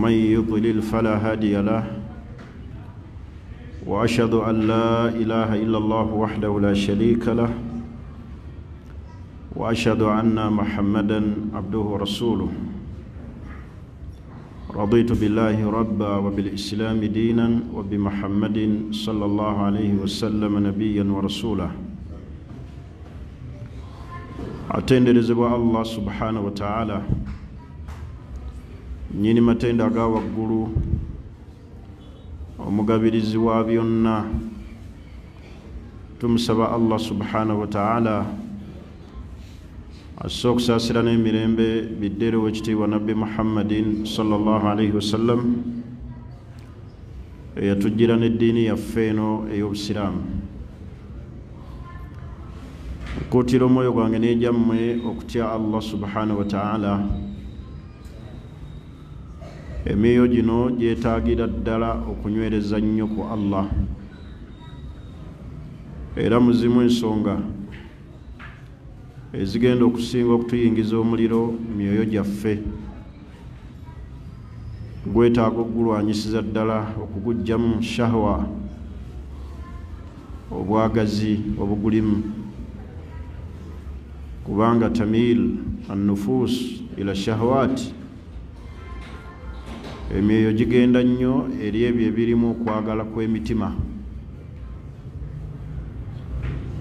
ومن يضلل فلا هادي له وأشهد أن لا إله إلا الله وحده لا شريك له وأشهد أن محمدا عبده ورسوله. رضيت بالله ربا وبالإسلام دينا وبمحمد صلى الله عليه وسلم نبيا ورسولا atenderezebwa allah subhanahu wataala nyini matenda aga waggulu omugabirizi wa byonna tumusaba allah subhanahu wataala asse okusaasira n'emirembe bidderewo ekitiibwa nabbi muhammadin salllah alaihi wasallam eyatujjira n'eddiini yaffe eno ey'obusiraamu. Nkuutira omwoyo gwange n'egyammwe okutya allah subhanahu wataala emyoyo gino gyetaagira ddala okunywereza nnyo ku allah. Era muzimu ensonga ezigenda okusinga okutuyingiza omuliro myoyo gyaffe. Gwetaaga okugulwanyisiza ddala okugugjamu shahwa obwagazi obugulimu. Kubanga tamil annufus ila shahwaati emyoyo gigenda nnyo eri ebyo ebirimu okwagala kw'emitima.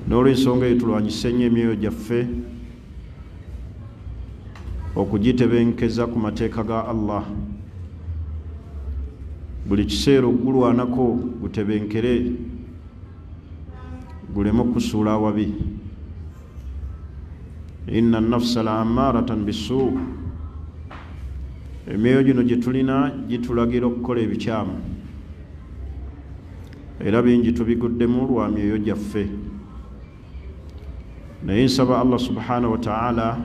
N'olwensonga eyo tulwanyise nnyo emyoyo gyaffe okugitebenkeza ku mateeka ga allah. Buli kiseera okugulwanako gutebenkere guleme okusuula awabi. Inna nafsa la amaratan bisuu emyoyo gino gye tulina gitulagira okukola ebikyamu. Era bingi tubiguddemu lwa myoyo gyaffe. Naye nsaba allah subhanahu wataala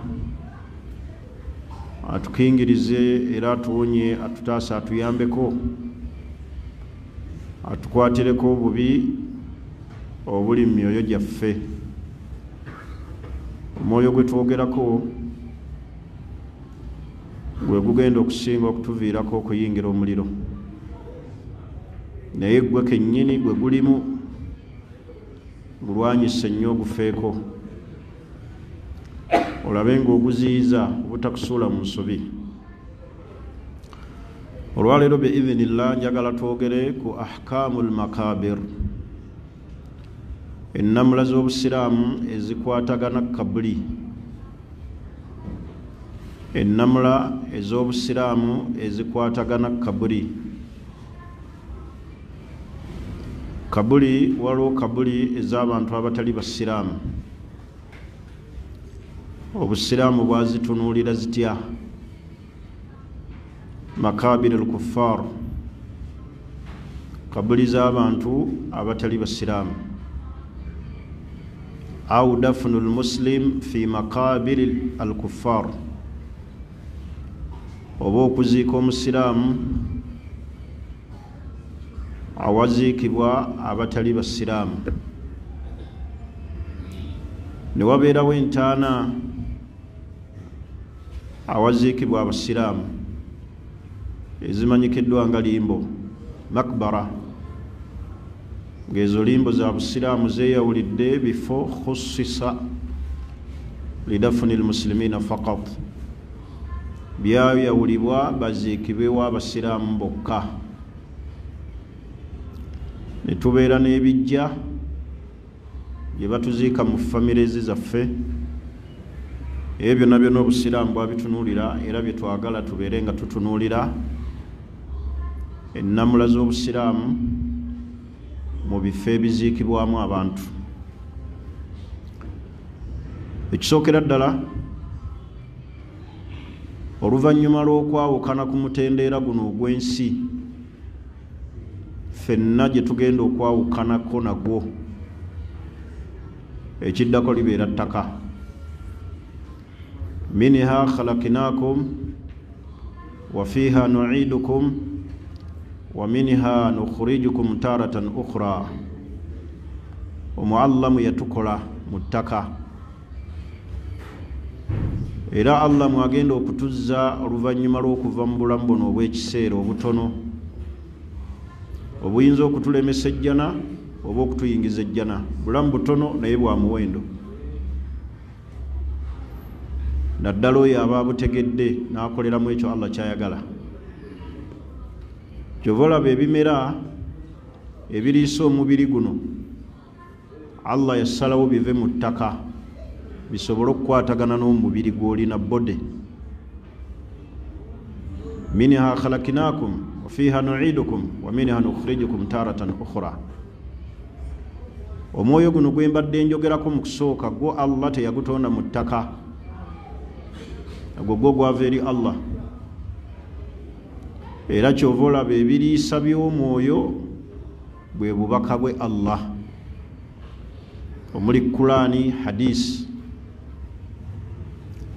atukingirize era atuwonye atutaasa atuyambeko atukwatireko obubi obuli mu myoyo gyaffe. Omwoyo gwe twogerako gwe gugenda okusinga okutuviirako okuyingira omuliro. Naye gwe kennyini gwe gulimu gulwanyise nnyo ogufeeko. Olabe ng'oguziyiza obutakusuula mu nsobi. Olwaleero biidhinillah njagala twogere ku ahkaamu lmakabir ennamula z'obusiraamu ezikwatagana kabuli ennamula ez'obusiraamu ezikwatagana kabuli. Kabuli waliwo kabuli ez'abantu abatali basiraamu. Obusiraamu bwazitunuulira zitya? Makabiri lkuffar kabuli z'abantu abatali basiraamu. Au dafnu lmuslim fi makabiri alkuffar oba okuziika omusiraamu awaziikibwa abatali basiraamu. Ne wabeerawo entaana awaziikibwa abasiraamu ezimanyikiddwa nga limbo makbara ng'ezo limbo za busiraamu zeeyawulidde bifo khusisa lidafuni lmuslimina fakat byayawulibwa baziikibwewo abasiraamu bokka. Ne tubeera n'ebijja bye batuziika mu famirezi zaffe. Ebyo byonna byonna obusiraamu bwabitunuulira era bye twagala tubeere nga tutunuulira ennamula z'obusiraamu mu bifo ebiziikibwamu abantu. Ekisookera ddala oluvannyuma lw'okwawukana ku mutendeera guno ogw'ensi ffenna gye tugenda okwawukanako nagwo ekiddako libeera ttaka. Minha khalaknakum wa fiha nuidukum wa minha nukhrijukum taratan ukhra. Omuallamu yatukola mu ttaka era allah mwagenda okutuzza oluvannyuma lw'okuva mu bulamu buno obw'ekiseera obutono. Obuyinza okutulemesa ejjana oba okutuyingiza ejjana. Bulamu butono naye bwa muwendo. Naddala oyo aba butegedde n'akoleramu ekyo allah kyayagala. Kyova olaba ebimera ebiriisa omubiri guno allah yasalawo bive mu ttaka bisobole okukwatagana n'omubiri gw'olina bode minha khalakinakum wa fiha nuidukum wa minha nukhrijukum taratan ukhra. Omwoyo guno gwe mbadde njogerako mu kusooka gwo allah teyagutonda mu ttaka. Agwo gwo gwava eri allah. Era kyova olaba ebiriisa by'omwoyo bwe bubaka bwe allah. Omuli kulaani hadisi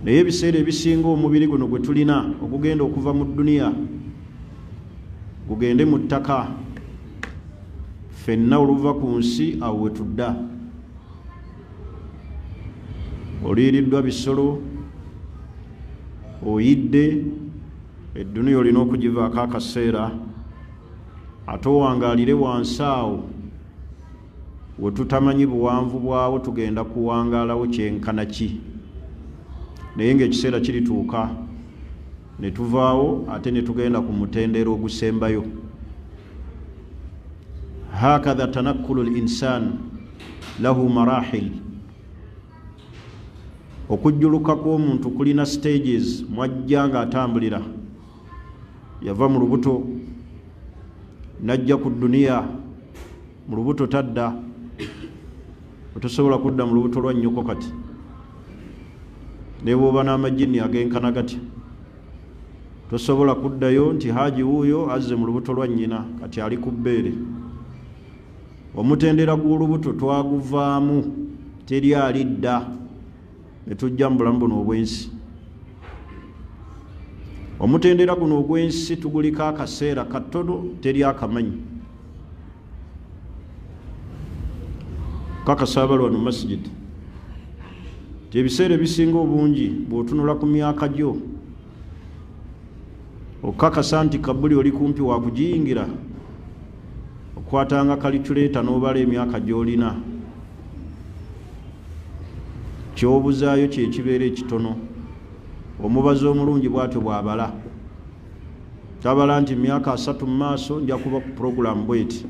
naye ebiseera ebisinga omubiri guno gwe tulina ogugenda okuva mu dduniya gugende mu ttaka. Ffenna oluva ku nsi awo we tudda. Oliiriddwa bisolo oyidde edduniya olina okugivaako akaseera ate owangaalire wansi awo we tutamanyi buwanvu bwawo tugenda kuwangaalawo kyenkana ki naye ngaekiseera kirituuka ne tuvaawo ate ne tugenda ku mutendera ogusembayo. Hakatha tanakkulu linsan lahu marahil. Okujjuluka kw'omuntu kulina stages mwajja nga atambulira yava mu lubuto najja ku dduniya mu lubuto tadda. Otosobola kudda mu lubuto lwa nnyoko kati nebwoba n'amajini agenkana gatya? Tosobola kuddayo nti haji wuuyo azze mu lubuto lwa nnyina kati ali ku bbeere. Omutendera gw'olubuto twaguvaamu teri alidda ne tujja mu bulamu buno obw'ensi. Omutendera guno ogw'ensi tuguliko akaseera katono teri akamanyi. Kakasaba lwano masjid. ti ebiseera ebisinga obungi bw'otunula ku myaka gyo. Okakasa nti kabuli oli kumpi wakugiyingira okwatanga kalituleeta n'obala emyaka gy'olina. Kyobuzaayo kyekibeera ekitono omubazi omulungi bwatyo bw'abala. Tabala nti myaka asatu mu maaso nja kuba ku puroguramu bweti.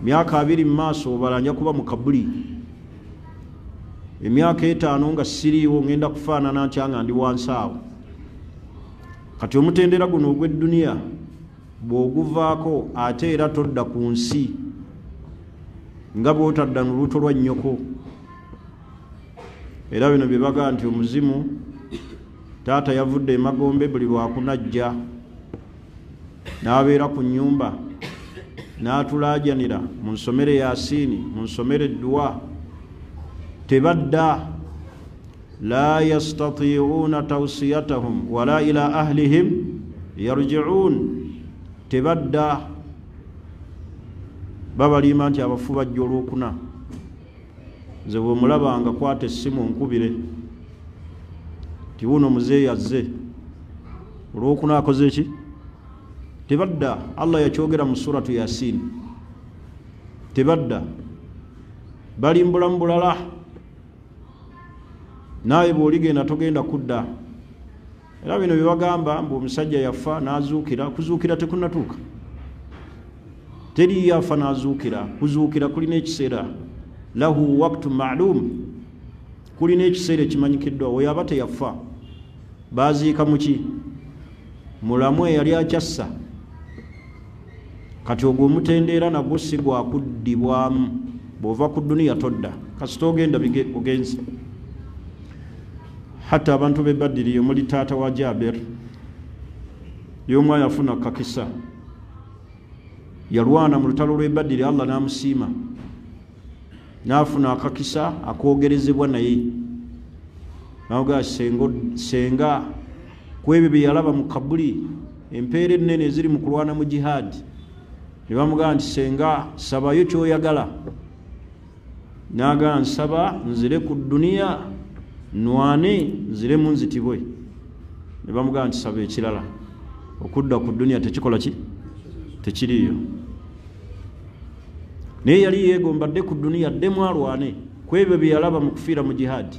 Myaka abiri mu maaso obala nja kuba mu kabuli emyaka etaano nga siriiwo ngenda kufaanana ntya nga ndi wansi awo kati omutendera guno ogw'edduniya bw'oguvaako ate era todda ku nsi nga bw'otadda mu lubuto lwa nnyoko. Era bino bye baga nti omuzimu taata yavudde emagombe buli lwakunajja n'abeera ku nnyumba n'atulaajanira mu nsomere yasiini mu nsomere edduwa tebadda la yastatiicuuna tawsiyatahum wala ila ahlihim yarjicuun tebadda babalima nti abafu bajja olwokuna. Nze bwemulabanga kwata essimu nkubire ti wuno muzeeyi azze. Olwokuna akoze eki tebadda allah yakyogera mu suratu yasiini tebadda bali mbulamu bulala naawe bw'oligenda togenda kudda. Era bino byebagamba mbu omusajja yafa n'azuukira kuzuukira tekunatuuka. Teri yafa n'azuukira kuzuukira kulina ekiseera. Lahu waktu maalum kulina ekiseera ekimanyikiddwa oyo aba teyafa baziika muki mulamu eyali akyassa. Kati ogwo omutendeera nagwo si gwakuddibwamu bw'ova ku dduniya todda. Kasita ogenda ogenzi hatta abantu bebadiriye omuli taata wa jaber y'omwana yafuna kakisa. Yalwana mu lutalo lw'ebadiri allah n'amusiima. N'afuna akakisa akwogerezebwa naye. Naga senga. Ku ebyo bye yalaba mu kabuli empeera ennene eziri mu kulwana mu jihaadi ne bamugamba nti senga sabayo kyoyagala. Naga nsaba nzire ku dduniya nwane nziremu nzitibwe ne bamugamba nti saba ekirala okudda ku duniya tekikola ki? Tekiriyo naye yali yeegomba dde ku duniya ddemu alwane ku ebyo bye yalaba mu kufiira mu jihaadi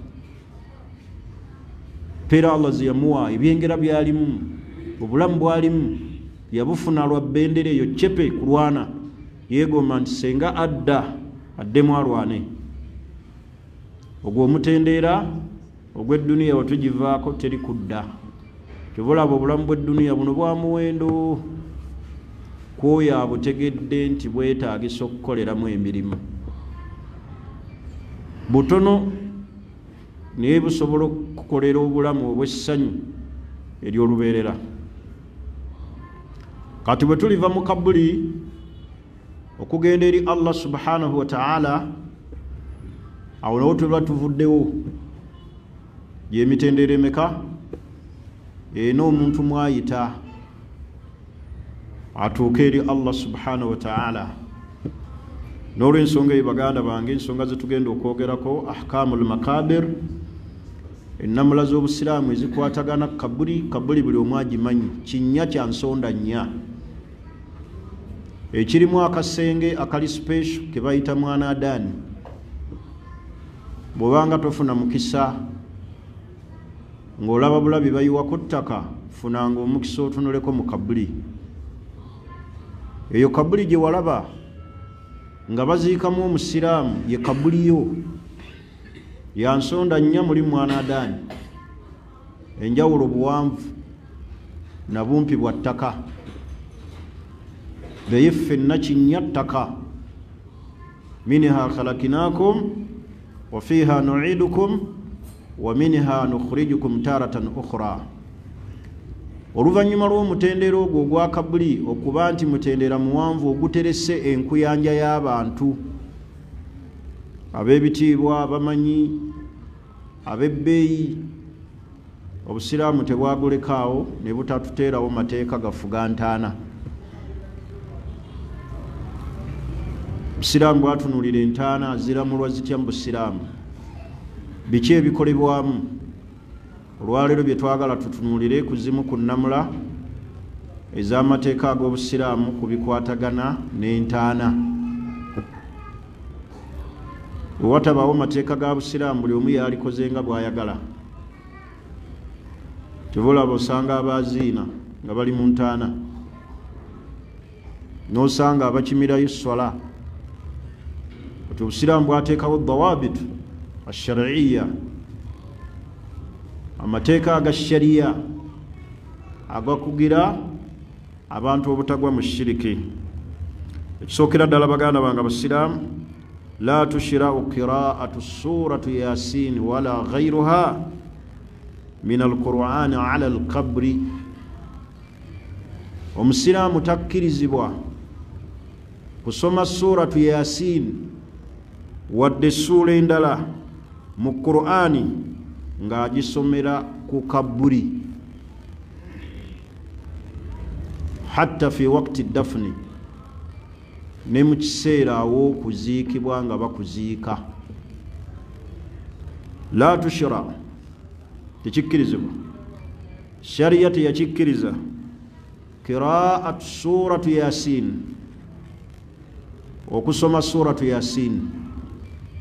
peera allah ze yamuwa ebyengera byalimu obulamu bwalimu yabufuna lwa bendera eyo cepe kulwana yeegomba nti senga adda addemu alwane ogwo omutendeera ogw'edduniya wetugivaako teri kudda. Tebulaba obulamu bw'edduniya buno bwa muwendo. Kwoyo abutegedde nti bwetaagisa okukoleramu emirimu. Butono naye busobola okukolera obulamu obw'essanyu ery'olubeerera. Kati bwe tuliva mu kabuli okugenda eri allah subhanahu wataala awo nawo tuba tuvuddewo gyemitendera emeka ena omuntu mwayita atuuke eri allah subhanahu wataala n'olwensonga eyo baganda bange ensonga zetugenda okwogerako ahkamu lmakabir enamula z'obusiraamu ezikwatagana kabuli kabuli buli omu agimanyi kinnya kya nsonda nnya. Ekirimu akasenge akali special ke bayita mwana adaani bwobanga tofuna mukisa ng'olaba bulabi bayiwako ttaka funanga omukisa otunuleko mu kabuli eyo kabuli gye walaba nga baziikamu omusiraamu ye kabuliyo ya nsonda nnya muli mwana adaani. Enjawulo buwanvu na bumpi bwa ttaka. Naye ffenna kinnya ttaka. Minha khalakinakum wa fiha nuidukum wa minha nukhrijukum taratan ukhra. Oluvannyuma lw'omutendera ogwo ogwa kabuli okuba nti mutendera muwanvu oguterese enkuyanja y'abantu ab'ebitiibwa abamanyi ab'ebbeeyi obusiraamu tebwagulekaawo ne butatuteerawo mateeka gafuga ntaana. Busiraamu bwatunuulira entaana ziramulwa zitya mu busiraamu biki ebikolebwamu olwaleero bye twagala tutunuulire ku zimu ku nnamula ez'amateeka ag'obusiraamu ku bikwatagana n'entaana. Bwe watabaawo mateeka ga busiraamu buli omu yalikoze nga bw'ayagala. Tebulaba osanga abaziina nga bali mu ntaana n'osanga abakimirayo swala oti obusiraamu bwateekawo dawabitu ashariya amateeka aga shariya agakugira abantu obutagwa mu shiriki. Ekisookera ddala baganda bange abasiraamu la tushirau qiraatu suratu yasin wala gairuha min alqurani ala alqabri. Omusiraamu takkirizibwa kusoma suratu yasin wadde essuula endala mu qur'ani ng'agisomera ku kabbuli. Hatta fi wakti dafuni ne mu kiseera awo okuziikibwa nga bakuziika. La tushira tekikkirizibwa. Shariya teyakikkiriza kiraatu suratu yasin okusoma suratu yasin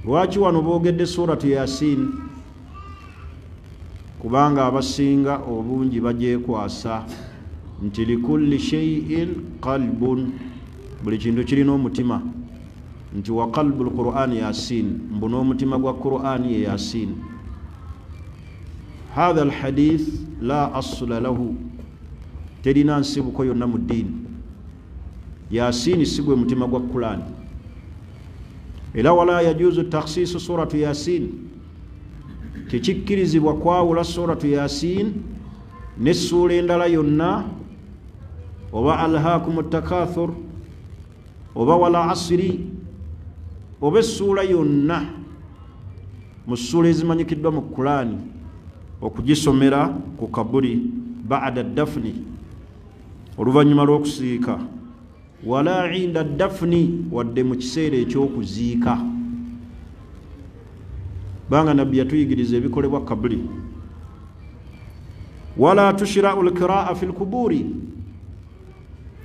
lwaki wano boogedde suratu yasin kubanga abasinga obungi bagyekwasa nti likulli sheiin qalbun. Buli kintu kirina omutima. Nti wa qalbu lqur'ani yasin mbu n'omutima gwa qur'ani ye yasin hatha alhadith la asula lahu. Terina nsibuko yonna mu ddiini. Yasini si gwe mutima gwa qur'ani era wala yajuzu takhsisu suratu yasin. Tekikkirizibwa kwawula suratu yasin nessuula endala yonna oba alhaakumu takathur oba wala asiri oba essuula yonna. Mu ssuula ezimanyikiddwa mu kulaani okugisomera ku kabuli bada dafuni oluvannyuma lw'okusiika wala inda dafuni wadde mu kiseera ekyokuziika. Banga nabbi yatuyigiriza ebikolebwa kabuli. Wala tushirau lkiraa fi lkubuuri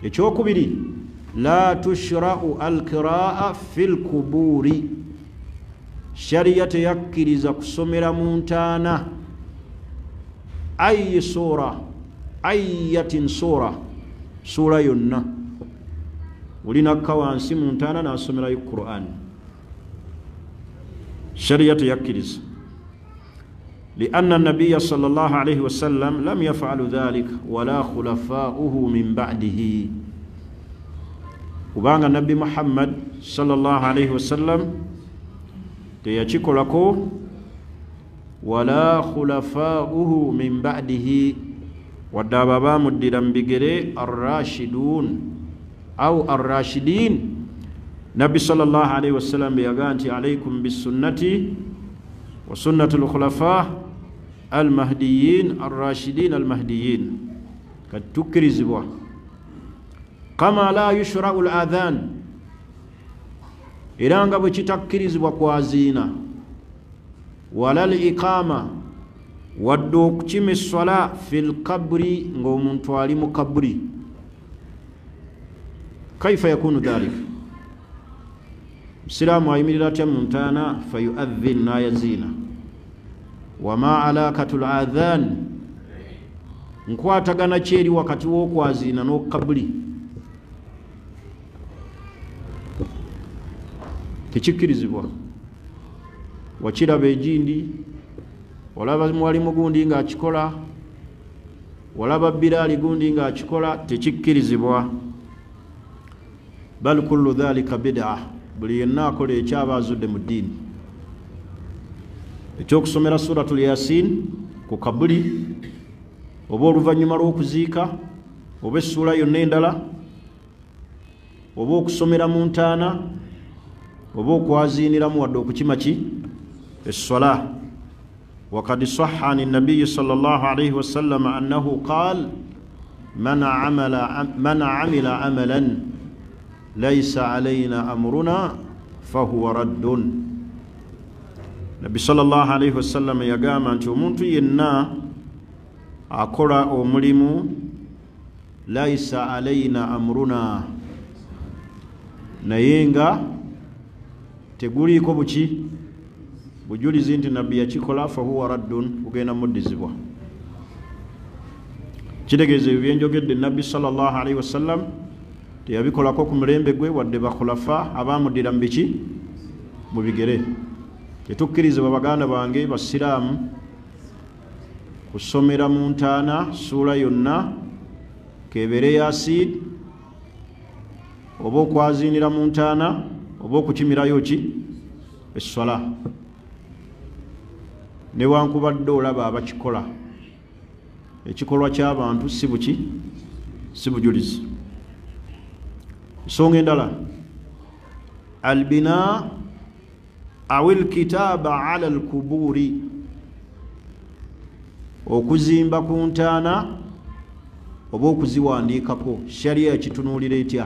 ekyokubiri la tushirau alkiraa fi lkubuuri shariya teyakkiriza kusomera mu ntaana. Ayi suura ayatin suura suura yonna olinakka wansi mu ntaana nasomerayo quran shariya teyakkiriza lianna nabiya sal llah alaihi wasallam lam yafalu dhalik wala khulafauhu min badihi kubanga nabbi muhammad sal llah alaihi wasallam teyakikolako wala khulafauhu min badihi wadde abo abamuddira mu bigere arrashidun au arrashidin nabbi salllah alaihi wasallam beyagaa nti alaikum bisunnati wa sunnati lkhulafa almahdiyin arrashidin almahdiyin kati tukkirizibwa kama la yushrau ladhan era nga bwe kitakkirizibwa kwaziina wala liqama wadde okukima eswala fi lkaburi ngaomuntu ali mu kaburi kaifa yakunu dhalika musiraamu ayimirira atya mu ntaana fayuadhin nayaziina wama alakatu ladhan nkwatagana kyeri wakati wokwaziina n'okukabuli tekikkirizibwa wakiraba egindi olaba mwalimu gundi ngaakikola olaba biraali gundi ngaakikola tekikkirizibwa bal kullu dhalika bida buli yenna akola ekyaba azudde mu ddiini. Ekyokusomera suratu lyasin ku kabuli oba oluvannyuma lw'okuziika oba essuula yonna endala oba okusomera mu ntaana oba okwaziiniramu wadde okukima ki? Essola. Wakad saha ani nabiyi sal llah alaihi wasallama annahu qaal man amila amalan laisa alaina amruna fahuwa raddun nabbi sal llah alaihi wasallama yagamba nti omuntu yenna akola omulimu laisa alaina amruna naye nga teguliiko buki bujulizi nti nabbi yakikola fahuwa raddun kugenda muddizibwa kitegeeza ebyo byenjogedde nabbi salllah alaihi wasallam teyabikolako ku mulembe gwe wadde bakhulafa abamuddira mu biki? Mu bigere. Tetukkirizibwa baganda bange basiraamu kusomera mu ntaana suula yonna kebere yasid oba okwaziinira mu ntaana oba okukimirayo ki? Essola newankubadde olaba abakikola. Ekikolwa ky'abantu si buki? Si bujulizi ensonga endala albina aw lkitaaba ala lkubuuri okuzimba ku ntaana oba okuziwandiikako shariya yakitunuulira etya?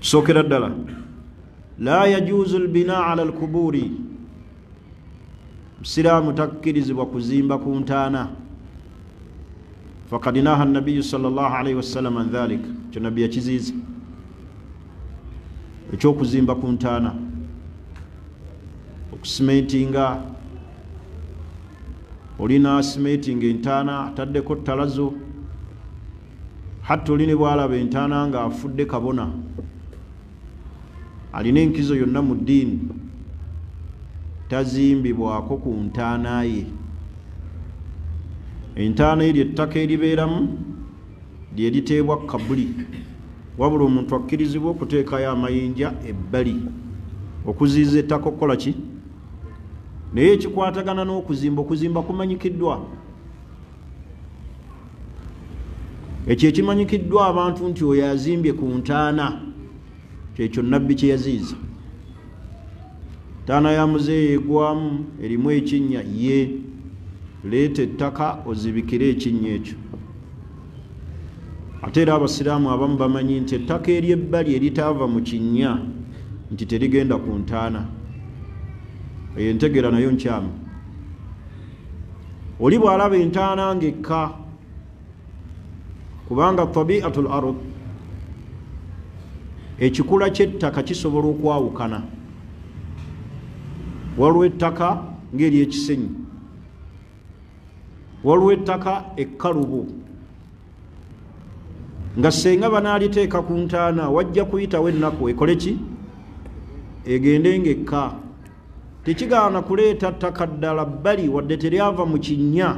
Kisookera ddala. La yajuuzu lbina ala lkubuuri musiraamu takkirizibwa kuzimba ku ntaana fakad naha nabiyu sal llah alaihi wasallam an dhalik kyo nabbi yakiziiza ekyokuzimba ku ntaana. Okusimentinga. Olina simentinga entaana ataddeko ttalazo. Hatta oli ne bwalaba entaana nga afudde kabona. Alina enkizo yonna mu ddiini. Tazimbibwako ku ntaana ye entaana eryo ettaka eribeeramu lyeriteebwa kabuli. Wabula omuntu akkirizibwa okuteekayo amayinja ebbali. Okuziiza ettaka okukola ki? Naye ekikwatagana n'okuzimba okuzimba kumanyikiddwa. Ekyo ekimanyikiddwa abantu nti oyo azimbye ku ntaana kyekyo nabbi kye yaziiza ntaana ya muzeeyo egwamu erimu ekinnya ye leeta ettaka ozibikire ekinnya ekyo. Ate era abasiraamu abamu bamanyi nti ettaka ery'ebbali eritaava mu kinnya nti terigenda ku ntaana. Eyo entegera nayo nkyamu. Oli bwalaba entaana ngaekka kubanga tabiatu l ard ekikula kyettaka kisobola okwawukana. Waliwo ettaka ngaeri ekisenyi waliwo ettaka ekkalubu nga senga banaliteeka ku ntaana wajja kuyitawo ennaku ekole ki? Egende ngaekka tekigaana kuleeta ttaka ddala bbali wadde teryava mu kinnya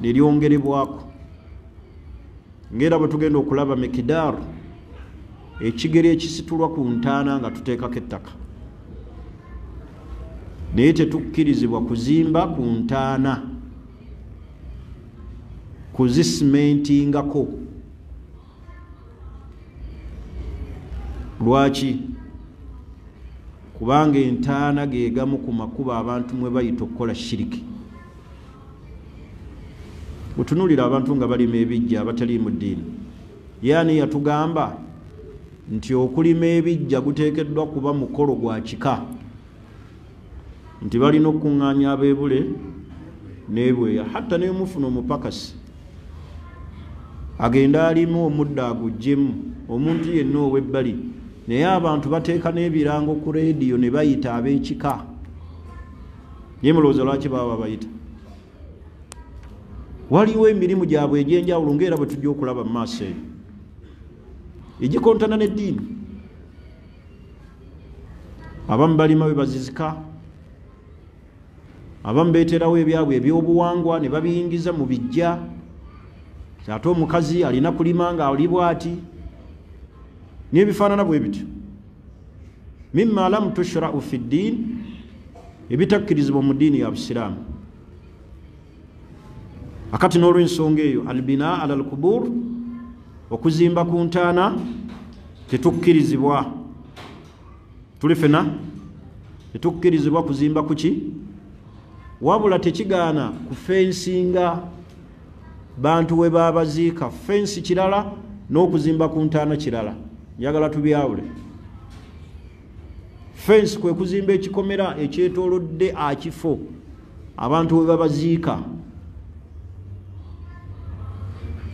neryongerebwako ngaera bwe tugenda okulaba mikidaaru ekigeri ekisitulwa ku ntaana nga tuteekako ettaka. Naye tetukkirizibwa kuzimba ku ntaana kuzisimentingako. Lwaki? Kubanga entaana gegamu ku makuba abantu mwe bayita okukola shiriki. Otunulira abantu nga balima ebijja abatali mu ddiini. Yaani yatugamba nti okulima ebijja guteekeddwa kuba mukolo gwa kika. Nti balina okuŋŋaanya abeebule nebweya hatta nemufuna omupakasi agenda alimu omuddo aguggyemu. Omuntu yenna ow'ebbali. Naye abantu bateeka n'ebirango ku leediyo ne bayita ab'ekika. Naye mulowooza lwaki baba bayita? Waliwo emirimu gyabwe egyenjawulo ngaera bwe tujja okulaba mu maaso eyo egikontana n'eddiini. Abamu balima bwe bazizika. Abamu beeterawo ebyabwe ebyobuwangwa ne babiyingiza mu bijja ate omukazi alina kulima nga ali bwati n'ebifaanana bwe bityo. Mima lam tushrau fi ddiin ebitakkirizibwa mu ddiini ya busiraamu. Akati n'olwensonga eyo albina ala lkubur okuzimba ku ntaana tetukkirizibwa. Tuli fena tetukkirizibwa kuzimba kuki wabula tekigaana kufensinga bantu we babaziika fensi kirala n'okuzimba ku ntaana kirala. Njagala tubyawule. Fensi kwe kuzimba ekikomera ekyetolodde akifo abantu we babaziika.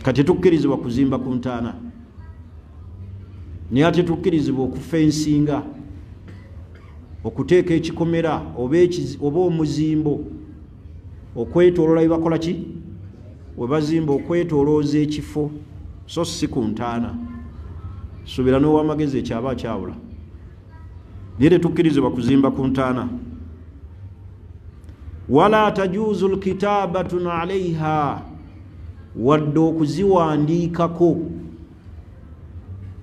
Kati tukkirizibwa kuzimba ku ntaana. Naye ate tukkirizibwa okufensinga okuteeka ekikomera oba omuzimbo okwetolola webakola ki webazimba okwetolooza ekifo so si ku ntaana. Suubira n'owamagezi ekyaba akyawula naye tetukkirizibwa kuzimba ku ntaana. Wala tajuuzu lkitabatun alaiha wadde okuziwandiikako.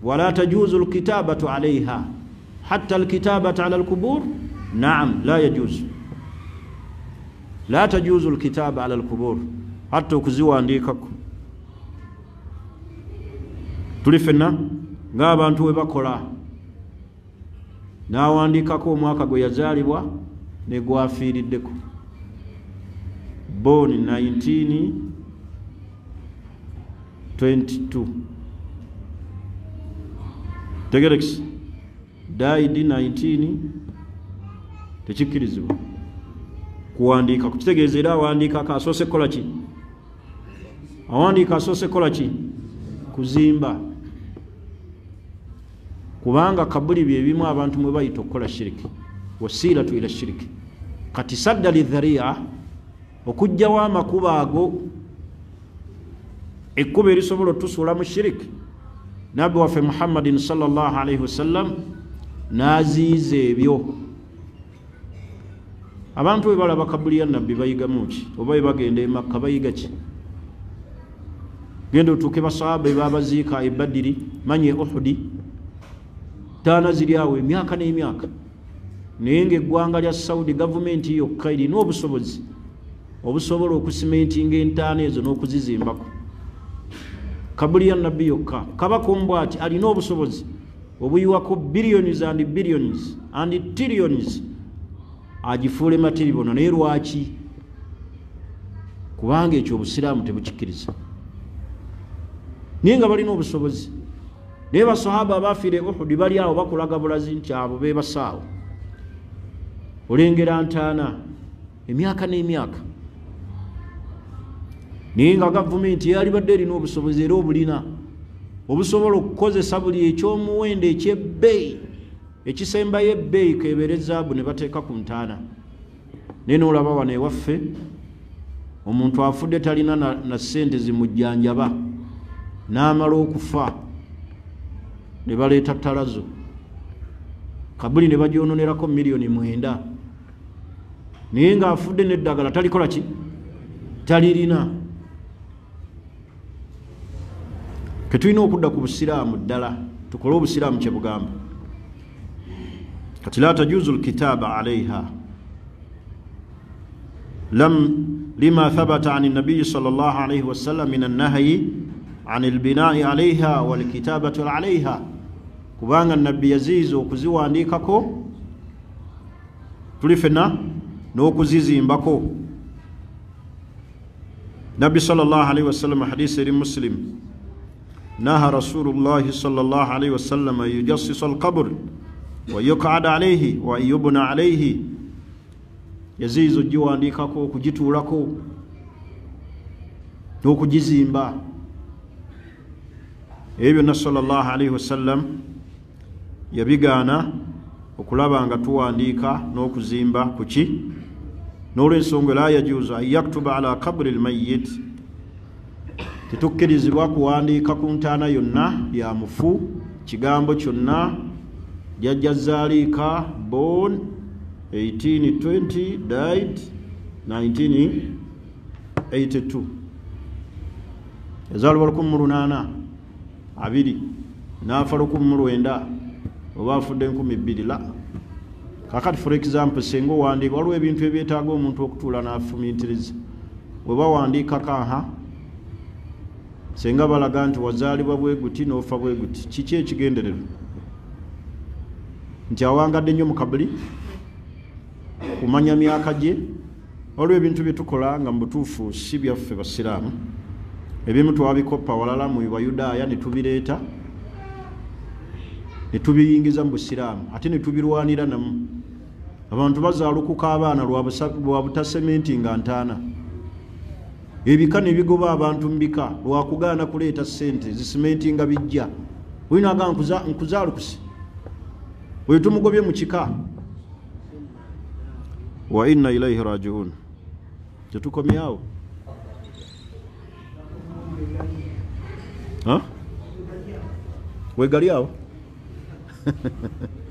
Wala tajuuzu lkitabatu alaiha hatta lkitabatu ala lkubur naam la yajuuzu. La tajuuzu lkitaba ala lkubur hatta okuziwandiikako. Tuli fenna ng'abantu we bakola. N'awandiikako omwaka gwe yazaalibwa ne gwafiiriddeko. Boni 19 22 tegerekisi daidi 19 tekikkirizibwa. Kuwandiika kukitegeeza era awandiikako asoose kukola ki awandiika asoose kukola ki kuzimba. Kubanga kabuli byebimu abantu mwe bayita okukola shiriki wasiiratu ila shiriki. Kati sadda lidharia okugjawo amakuba ago ekkuba erisobola otusuula mu shiriki nabbi waffe muhammadin salllah alaihi wasallam n'aziiza ebyo. Abantu bwe balaba kabuli ya nabbi bayigamu ki? Oba bwe bagenda emakka bayiga ki genda otuuke basahaba ebabaziika ebadiri manye uhudi. Taana ziri awo emyaka n'emyaka naye ngaeggwanga lya saudi gavumenti yokka erina obusobozi obusobola okusimentinga entaana ezo n'okuzizimbako kabuli ya nabbi yokka kabaka ombw ati alina obusobozi obuyiwako billions and billions and trillions agifuule matiribono naye lwaki? Kubanga ekyo obusiraamu tebukikkiriza naye nga balina obusobozi. Naye basahaba abafiire uhudi bali awo bakulaga bulazi nti abo bebasaawo olengera ntaana emyaka n'emyaka. Naye nga gavumenti yalibadde erina obusobozi era obulina. Obusobola okukozesa buli ekyomuwendo ekyebbeeyi ekisembayo ebbeeyi kebeere zaabu ne bateeka ku ntaana. Naye noolaba wano ewaffe omuntu afudde talina na, na sente zimujjanjaba n'amala okufa ne baleeta ttalazo. Kabuli ne bagyononerako miliyoni mwenda. Naye ng'afudde n'eddagala talikola ki? Talirina. Ketulina okudda ku busiraamu ddala tukole obusiraamu kyebugamba kati la tajuzu lkitaaba alaiha lima thabata an nabiyi sal llah alaihi wasallam min annahyi an albinai alaiha walkitabati alaiha kubanga nabbi yaziiza okuziwandiikako tuli fena n'okuzizimbako. Nabbi sal llah alaihi wasallam hadisi eri muslim. Naha rasulu llahi sal llah alaihi wasallam an yujassisa alqabr wa yukad alaihi wa yubna alaihi yaziiza ogiwandiikako okugituulako n'okugizimba ebyo byonna sal llah alaihi wasallam yabigaana okulaba nga tuwandiika n'okuzimba kuki n'olwensonga la yajuuzu an yaktuba ala kaburi lmayit tetukkirizibwa kuwandiika ku ntaana yonna ya mufu kigambo kyonna jajja zaaliika born 1820 died 1982 yazaalibwa 18 abiri naafa 19 oba afudde 12 la. Kakati for example singa owandiika waliwo ebintu ebyetaaga omuntu okutuula n'afumintiriza weba wandiikako aha singa balaga nti wazaalibwa bwe guti n'ofa bwe guti kiki ekigendererwa nti awangadde nnyo mu kabuli kumanya myaka gye waliwo ebintu byetukola nga mu butuufu si byaffe basiraamu ebimu twabikoppa walala mu bayudaaya ne tubireeta ne tubiyingiza mu busiraamu ate ne tubirwanira namu. Abantu bazaalukuka abaana lwa butasementi nga ntaana. Ebika ne bigoba abantu mu bika lwakugaana kuleeta sente zisementi nga bijja. Oyinaaga nkuzaalukuse. Oyo tumugobye mu kika. Wa inna ilaihi rajiun tetukomyawo wegali awo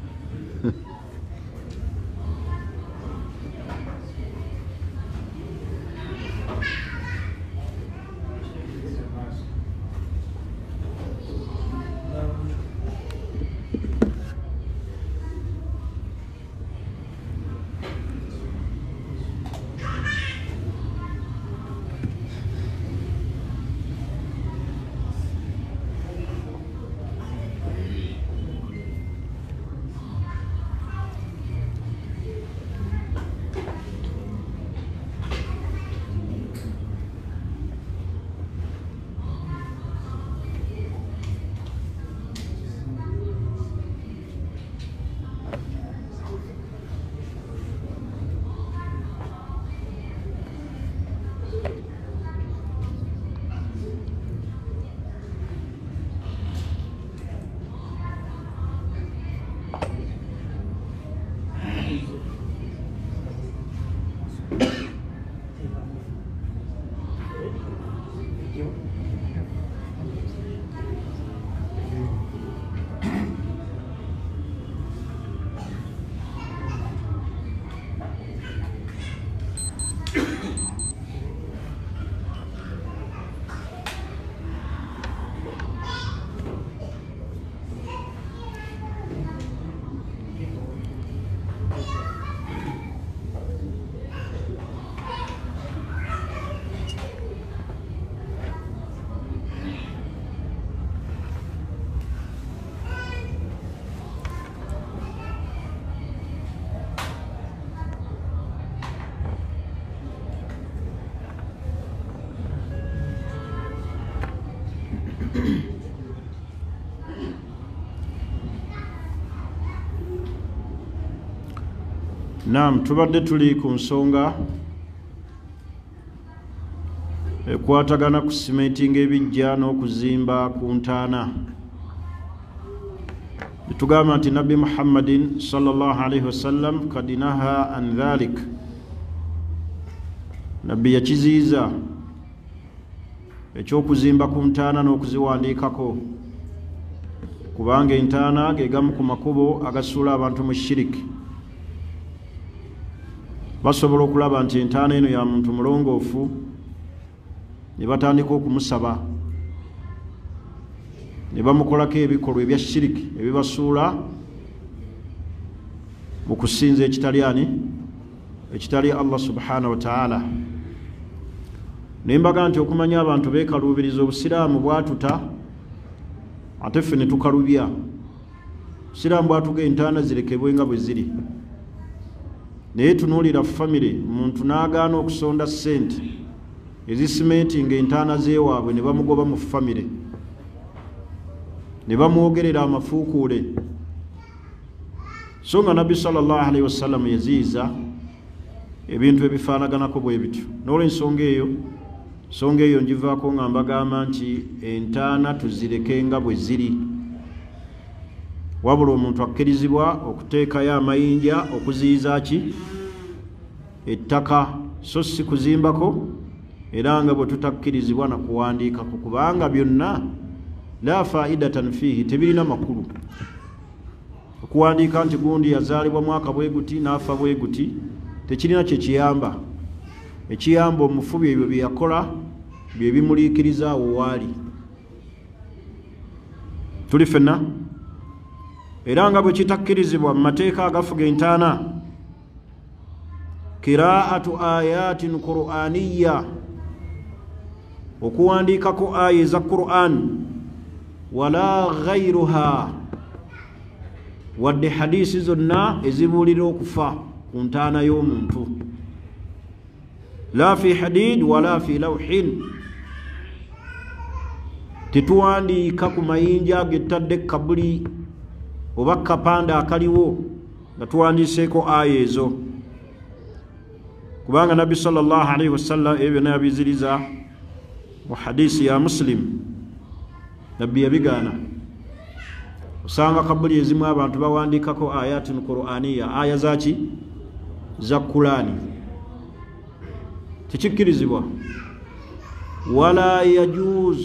nam tubadde tuli ku nsonga ekwatagana ku simentinga ebijja n'okuzimba ku ntaana. Tugamba nti nabbi muhammadin salllah alaihi wasallam kad naha an dhalik. Nabbi yakiziiza ekyokuzimba ku ntaana n'okuziwandiikako kubanga entaana gegamu ku makubo agasuula abantu mu shiriki basobola okulaba nti entaana eno ya muntu mulongoofu ne batandika okumusaba. Ne bamukolako ebikolwa ebya shiriki ebibasuula mu kusinza ekitali ani ekitali allah subhanahu wataala naye mbaga nti okumanya abantu beekaluubiriza obusiraamu bwatuta ate ffe ne tukalubya. Obusiraamu bwatuga entaana zirekebwe nga bwe ziri naye tunuulira famire muntu n'agaana okusonda ssente ezisimenti nga entaana zeewaabwe ne bamugoba mu famire ne bamwogerera amafuukuule. So nga nabbi salllah alaihi wasallam yaziiza ebintu ebifaanaganako bwe bityo. N'olwensonga eyo ensonga eyo ngivaako nga mbagamba nti entaana tuzireke nga bwe ziri wabula omuntu akkirizibwa okuteekayo amayinja okuziyiza ki? Ettaka. So si kuzimbako era nga bwe tutakkirizibwa nakuwandiikako kubanga byonna la faidatan fiihi tebirina makulu. Okuwandiika nti gundi yazaalibwa mwaka bwe guti naafa bwe guti tekirina kyekiyamba ekiyamba omufubi ebyo byeyakola byebimuliikiriza awo waali. Tuli fenna era nga bwe kitakkirizibwa mu mateeka agafuga entaana. Kiraatu ayatin quraniya okuwandiikako aya eza quran. Wala gairuha wadde hadisi zonna ezibuulira okufa ku ntaana y'omuntu. La fi hadid wala fi lawhin. Tetuwandiika ku mayinja getadde kabuli oba kapande akaliwo nga tuwandiiseeko aya ezo. Kubanga nabbi salllah alaihi wasallam ebyo byonna yabiziriza mu hadisi ya musilimu nabbi yabigaana. Osanga kabuli ezimu abantu bawandiikako ayatin quraniya. Aya zaki za kulaani tekikkirizibwa. Wala yajuz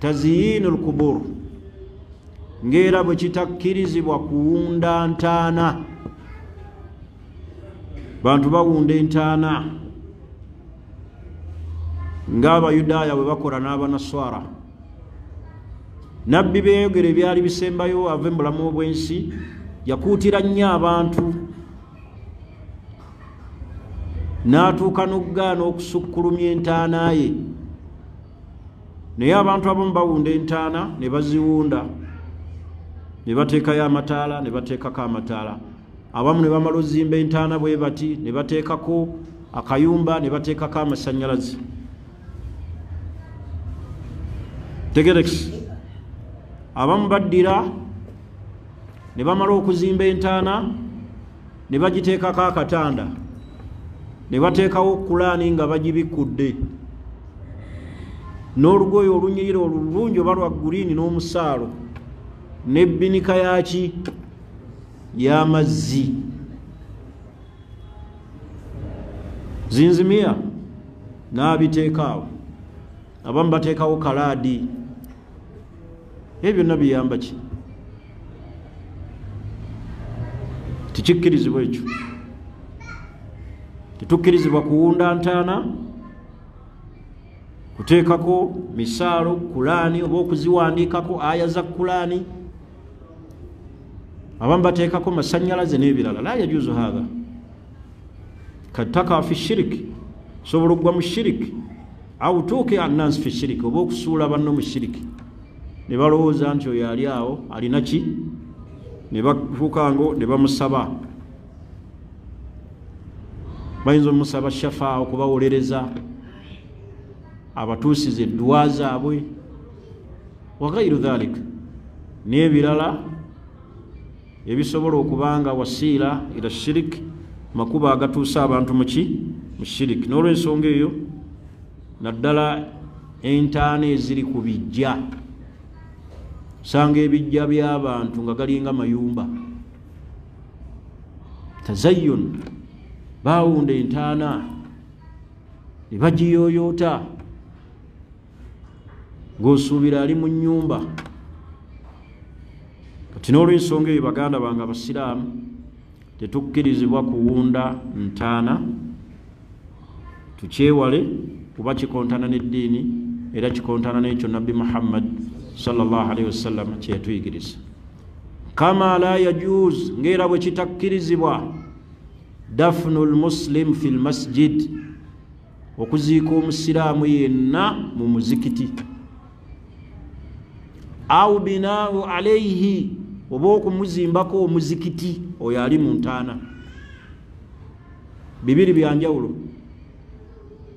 tazyinu lkubur ngaera bwe kitakkirizibwa kuwunda ntaana. Bantu bawunda entaana ng'abayudaaya bwe bakola n'abanaswara nabbi beeyogera ebyali bisembayo ave mu bulamu obw'ensi yakuutira nnyo abantu. N'atuuka n'okugaana okusukkulumya entaana ye. Naye abantu abamu bawunda entaana ne baziwunda ne bateekayo amataala ne bateekako amataala. Abamu ne bamala ozimba entaana bwe bati ne bateekako akayumba ne bateekako amasanyalaze tegerekisi abamu baddira ne bamala okuzimba entaana ne bagiteekako akatanda ne bateekawo kulaani nga bagibikkudde n'olugoye olunyirira olulungi oba lwa guliini n'omusaalo nebbinika yaki y'amazzi zinzimiya? N'abiteekaawo abamu bateekawo kalaadi. Ebyo byonna biyamba ki? Tikikkirizibwa ekyo. Tetukkirizibwa kuwunda ntaana kuteekako misaalo kulaani oba okuziwandiikako aya za kulaani abamu bateekako masanyalaze n'ebirala. La yajuzu hatha kataka fi shiriki. Osobola okugwa mu shiriki. Au tuuke annansi fi shiriki oba okusuula banno mu shiriki. Ne balowooza nti oyo ali awo alina ki? Ne batuukango ne bamusaba. Bayinza omusaba shafaa okubawolereza abatuusiza edduwa zaabwe. Wa gairu dhalik? N'ebirala ebisobola okubanga wasiira ila shiriki makuba agatuusa abantu muki mu shiriki n'olwensonga eyo naddala entaana eziri ku bijja sanga ebijja by'abantu nga galinga mayumba. Tazayun baawunda entaana ne bagiyoyoota ng'osuubira ali mu nnyumba kati n'olwensonga eyo baganda bange abasiraamu tetukkirizibwa kuwunda ntaana tukyewale kuba kikontana n'eddiini era kikontana n'ekyo nabbi muhammad salllahalihi wasallam kyetuyigiriza. Kama la yajuz ngaera bwe kitakkirizibwa dafnu lmuslim fi lmasjid okuziika omusiraamu yenna mu muzikiti. Au binaau alaihi oba okumuzimbako omuzikiti oyo ali mu ntaana. Bibiri byanjawulo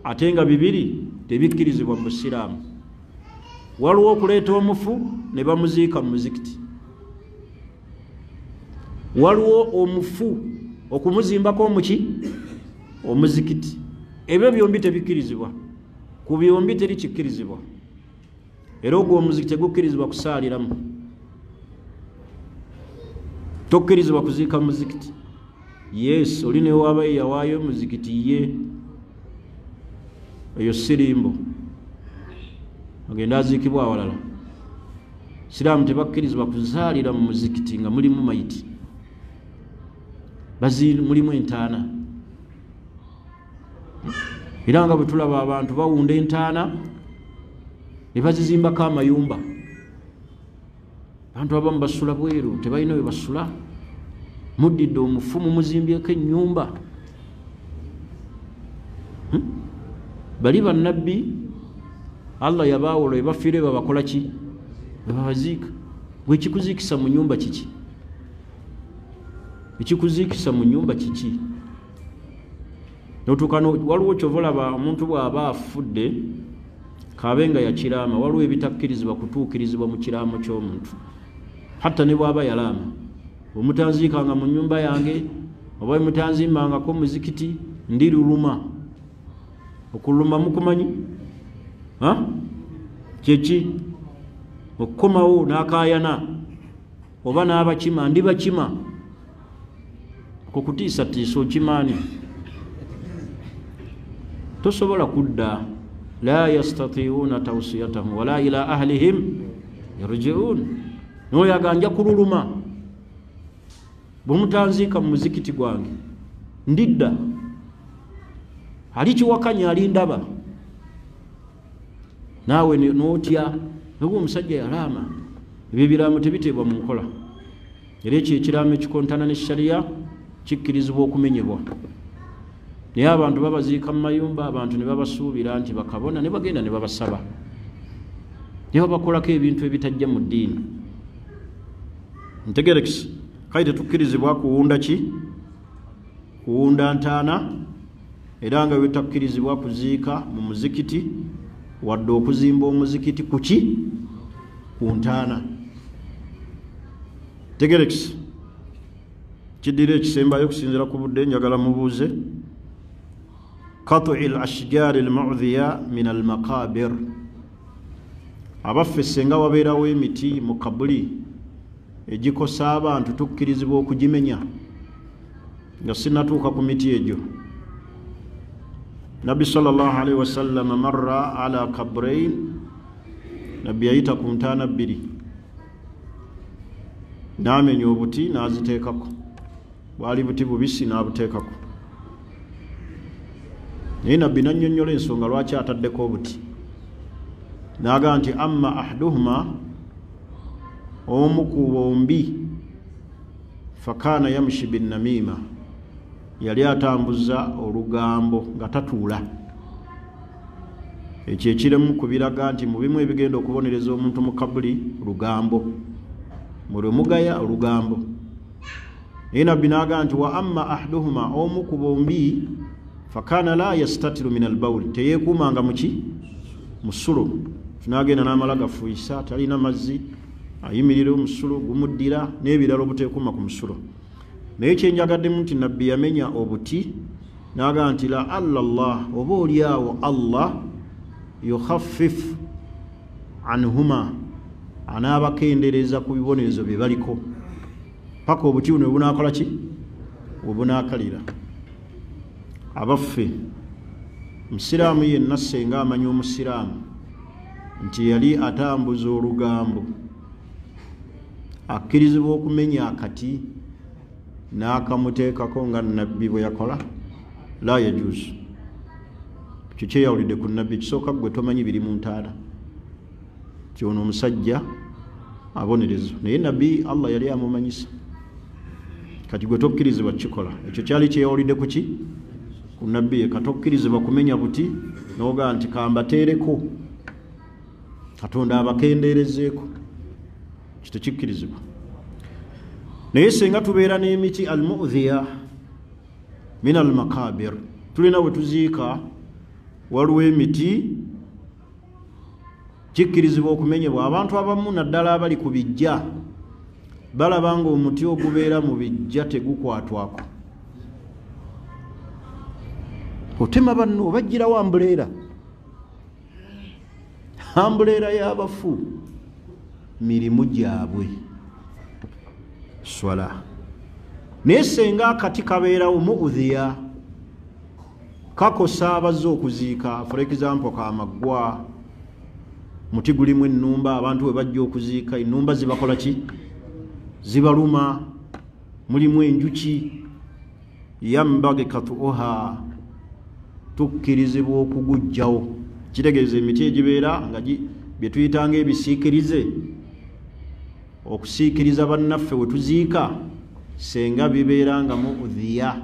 ate nga bibiri tebikkirizibwa mu busiraamu. Waliwo okuleeta omufu ne bamuziika mu muzikiti. Waliwo omufu okumuzimbako omuki omuzikiti. Ebyo byombi tebikkirizibwa. Ku byombi teri kikkirizibwa. Era ogwo omuzikiti tegukkirizibwa kusaaliramu tokkirizibwa kuziika muzikiti. Yes oli newaba yawaayo muzikiti ye eyo sirimbo. Agenda aziikibwa awalala. Siraamu tebakkirizibwa kuzaalira mu muzikiti nga mulimu mayiti mulimu entaana. Era nga bwe tulaba abantu bawunda entaana ne bazizimbako amayumba. Abantu abamu basula bweru tebalina we basula muddidde omufu mumuzimbyeko ennyumba. Bali bannabbi? Allah yabaawola ebafiire babakola ki? Ebabaziika bwekikuziikisa mu nyumba kiki? Ekikuziikisa mu nyumba kiki? Notuuka waliwo kyovalaba omuntu bw'aba afudde kaabe nga yakiraama waliwo ebitakkirizibwa kutuukirizibwa mu kiraamo ky'omuntu. Hatta ne bw'aba yalaama bwemutanziikanga mu nyumba yange oba mutanzimbangako muzikiti ndiruluma okuluma mukumanyi? Kyeki? Okukomawo n'akayana oba n'abakima ndibakima okukutiisatiisa okimaani tosobola kudda. La yastatiuuna tausiyatahum wala ila ahlihim yarjiun. Noyaga nja kululuma bwemutanziika mu muzikiti gwange ndidda. Ali kiwakanya ali ndaba. Naawe nootya oba omusajja yalaama ebyo ebiraamo tebiteebwa mu nkola. Era ekyo ekiraamo ekikontana ne shariya kikkirizibwa okumenyebwa. Naye abantu babaziika mu mayumba abantu ne babasuubira nti bakabona ne bagenda ne babasaba. Ne babakolako ebintu ebitajja mu ddiini. Ntegerekisi kale tetukkirizibwa kuwunda ki? Kuwunda ntaana era nga wetakkirizibwa kuziika mu muzikiti wadde okuzimba omuzikiti kuki ku ntaana. Tegerekisi kiddira ekisembayo okusinzira ku budde njagala mubuuze. Katui lashjaari lmudhiya min almakabir abaffe senga wabeerawo emiti mu kabuli egikosa abantu tukkirizibwa okugimenya nga sinatuuka ku miti egyo. Nabbi salllah alaihi wasallama marra ala kabrain nabbi yayita ku ntaana bbiri. Namenya obuti naziteekako. Bwali buti bubisi nabuteekako. Naye nabbi nanyonyola ensonga lwaki ataddeko obuti. Naga nti amma ahaduhuma omu ku bombi fakana yamshi binnamima yali atambuza olugambo nga tatuula. Ekyo ekiremu kubiraga nti mu bimu ebigenda okubonereza omuntu mu kabuli lugambo. Mulwe mugaya olugambo naye nabbi naga nti wa amma ahaduhuma omu ku bombi fakana la yastatiru min albawuli teyekumanga muki musulo tunagenda namala gafuisa talina mazzi ayimirira omusulo gumuddira n'ebirala obuteekuma ku musulo. Naye kyenjagaddemu nti nabbi yamenya obuti naga nti la alla llah oba oliawo allah yukhaffifu anhuma anaabakendereza ku bibonerezo bye baliko. Paka obuti buno webunakola ki? Webunakalira abaffe musiraamu yenna senga amanya omusiraamu nti yali atambuza olugambo akkirizibwa okumenya akati n'akamuteekako nga nabbi bwe yakola la yajuuzu. Kyo kyeyawulidde ku nabbi kisooka gwe tomanyi biri mu ntaala. Kyono omusajja abonerezo naye nabbi allah yali amumanyisa. Kati gwe tokkirizibwa kukikola. Ekyo kyali kyeyawulidde ku ki? Ku nabbi ye. Katokkirizibwa kumenya buti noga nti kambateereko katonda abakendeerezeeko kitekikkirizibwa naye senga tubeera n'emiti almudhiya min almakabir tulina bwe tuziika waliwo emiti kikkirizibwa okumenyebwa. Abantu abamu naddala abali ku bijja balaba nga omuti ogubeera mu bijja tegukwatwako. Otema banno obagirawo ambuleera ambuleera y'abafu mirimu gyabwe. Swala. Naye senga akati kabeerawo muudhiya kakosa abazze okuziika. For example kamaggwa muti gulimu ennumba abantu we bajja okuziika ennumba zibakola ki? Zibaluma. Mulimu enjuki. Yambage katuoha tukkirizibwa okugujjawo kitegeeza emiti egibeera nga byetuyitanga ebisiikirize okusiikiriza bannaffe we tuziika senga bibeera nga muudhiya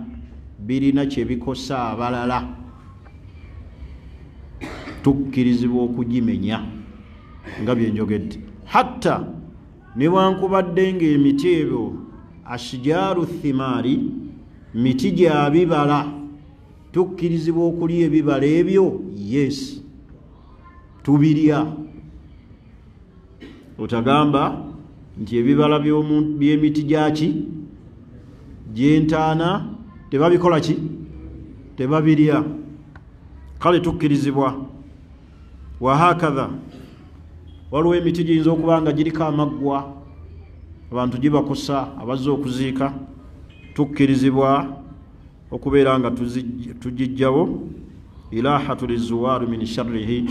birina kyebikosa abalala. Tukkirizibwa okugimenya nga byenjogedde hatta newankubadde ngaemiti ebyo ashijaaru thimaari miti gyabibala tukkirizibwa okulya ebibala ebyo? Yes. Tubirya. Otagamba nti ebibala byemiti gyaki gyentaana tebabikola ki? Tebabirya. Kale tukkirizibwa. Wahakatha waliwo emiti giyinza okuba nga giriko amaggwa abantu gibakosa abazze okuziika. Tukkirizibwa okubeera nga tugijjawo ilahatu lizuwaaru min sharrihi.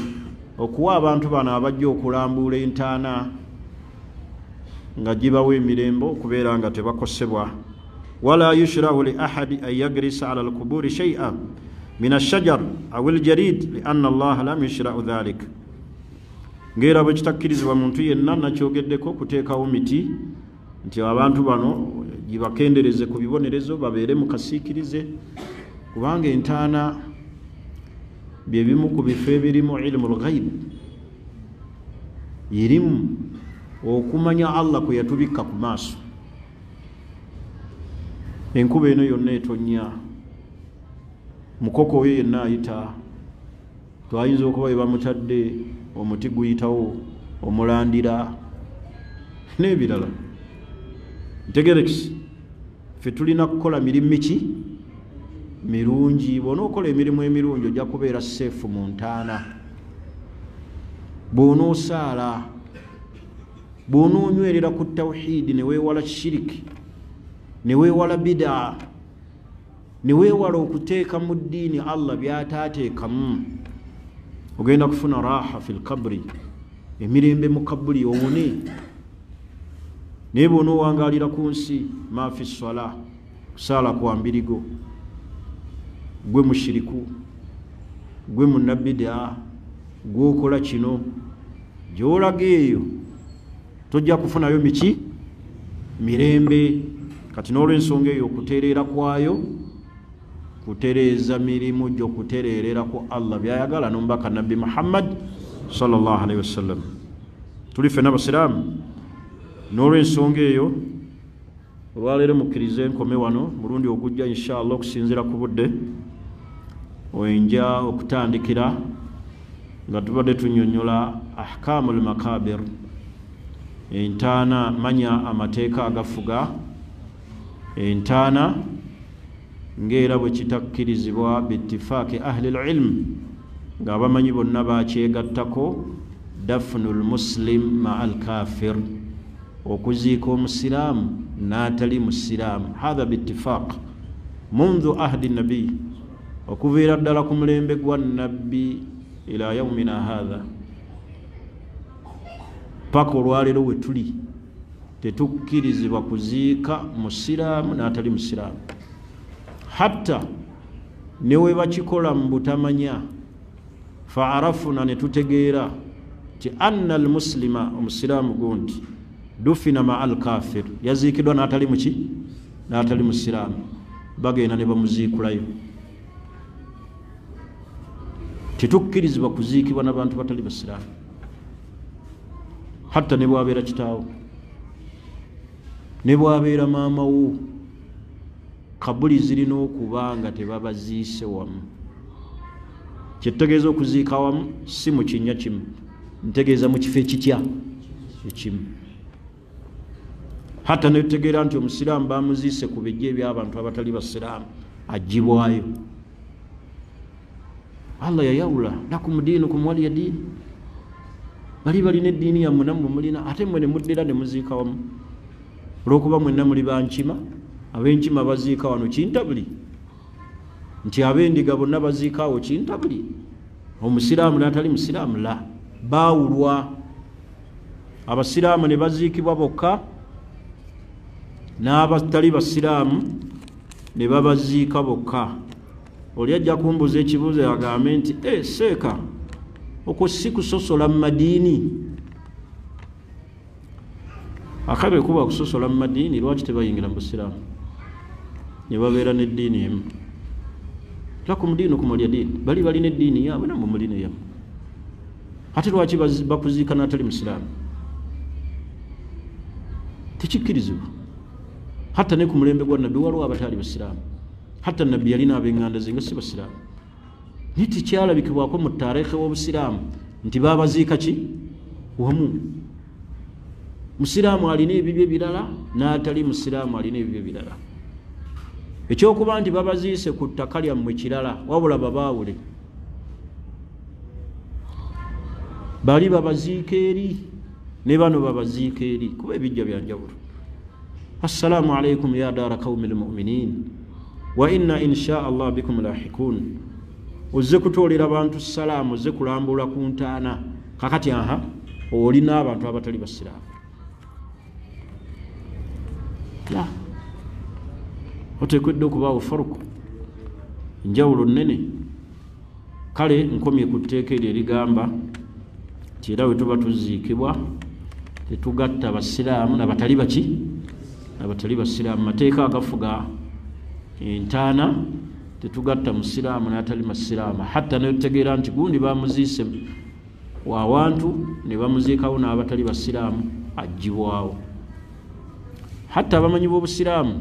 Okuwa abantu bano abajja okulambuula entaana nga gibawo emirembe okubeera nga tebakosebwa. Wala yushrahu li ahadi an yagrisa ala lkuburi shaia min ashajar au ljarid lianna allaha lam yushrau dhalik. Ngaera bwe kitakkirizibwa muntu yenna nakyogeddeko kuteekawo miti nti abantu bano gibakendereze ku bibonerezo babeere mu kasiikirize kubanga entaana byebimu ku bifo ebirimu ilimu lghaib irimu okumanya allah kwe yatubikka ku maaso. Enkuba eno yonna etonnya. Mukoko oyo yenna ayita. Twayinza okuba bwe bamutadde omuti guyitawo omulandira n'ebirala. Ntegerekisi ffe tulina kukola mirimu ki? Mirungi bw'onookola emirimu emirungi ojja kubeera seefu mu ntaana. Bw'onoosaala bw'onoonywerera ku tawhidi ne weewala shiriki ne weewala bidaa ne weewala okuteeka mu ddiini allah byataateekamu. Ogenda kufuna raha fi lkabri emirembe mu kabuli owone naye bw'onoowangaalira ku nsi mafi swala kusaala kwa mbirigo gwe mushiriku gwe munabbidaa gwokola kino gyolaga eyo tojja kufunayo miki? Mirembe. Kati n'olwensonga eyo okutereera kwayo kutereeza mirimu gyokutereerera ku allah. Byayagala nomubaka nabbi muhammad salllah alaihi wasallam. Tuli ffe n'abasiraamu n'olwensonga eyo olwaleero mukkirize nkome wano mulundi ogujja inshallah okusinzira ku budde wenja okutandikira nga tubadde tunyonyola ahkamu lmakabir entaana manya amateeka agafuga. Entaana ngaera bwe kitakkirizibwa biitifaaki ahli lilmu ng'abamanyi bonna bakyegattako dafunu lmuslim maa alkafir okuziika omusiraamu n'atali musiraamu. Hatha biitifaaq mundhu ahdi nabiyi okuviira ddala ku mulembe gwa nabbi ila yaumina hatha paka olwaleero we tuli tetukkirizibwa kuziika musiraamu n'atali musiraamu. Hatta ne we bakikola mu butamanya fa arafuna ne tutegeera ti anna almuslima omusiraamu gundi dufina maa alkafir yaziikiddwa n'atali muki n'atali musiraamu. Bagenda ne bamuziikulayo. Tetukkirizibwa kuziikibwa n'abantu batali basiraamu hatta ne bwabeera kitaawo. Ne bwabeera maama wo kabuli zirina okuba nga tebabaziise wamu. Kyetutegeeza okuziika wamu si mu kinnya kimu. Ntegeeza mu kifo ekitya? Ekimu. Hatta netutegeera nti omusiraamu bamuziise ku bijja ebyabantu abatali basiraamu agibwayo allah yayawula lakum diinukum waliya diini bali balina eddiini yammwe nammwe mulina ate mmwe ne muddira ne muziika wamu. Olwokuba mwenna muli bankima ab'enkima baziika wano kintabuli. Nti ab'endiga bonna baziikaawo kintabuli. Omusiraamu n'atali musiraamu la baawulwa. Abasiraamu ne baziikibwa bokka n'abatali basiraamu ne babaziika bokka. Oli ajja kumbuuza ekibuuzo agambe nti e seeka okwo si kusosola mu madiini. Akabe kuba kusosola mu madiini lwaki tebayingira mu busiraamu? Ne babeera n'eddiini emu. Lakum diinukum walya diini bali balina eddiini yaabwe namwe mulina yamu ate lwaki bakuziika n'atali musiraamu? Tekikkirizibwa hatta ne ku mulembe gwa nabbi waliwo abataali basiraamu. Hatta nabbi yalina ab'eŋŋanda ze nga si basiraamu naye tekyalabikibwako mu taarikhi w'obusiraamu nti babaziika ki? Wamu. Musiraamu alina ebibyo ebirala n'atali musiraamu alina ebibyo ebirala ekyokuba nti babaziise ku ttaka lyammwe kirala wabula babaawule. Bali babaziika eri ne bano babaziika eri kuba ebijja byanjawulo assalaamu alaikum ya daara qaumi lmuminin wa inna insha allah bikum lahikun ozze kutwolera bantu salaamu ozze kulambula ku ntaana. Kakati aha oli n'abantu abatali basiraamu. La oteekwedde okubaawo faruku. Enjawulo nnene. Kale nkomye ku tteeka eryo erigamba nti era bwe tuba tuziikibwa tetugatta basiraamu nabatali baki? Nabatali basiraamu. Mateeka agafuga entaana tetugatta musiraamu natali masiraamu hatta netutegeera nti gundi bamuziise wawantu ne bamuziikawo n'abatali basiraamu agibwawo hatta abamanyi b'obusiraamu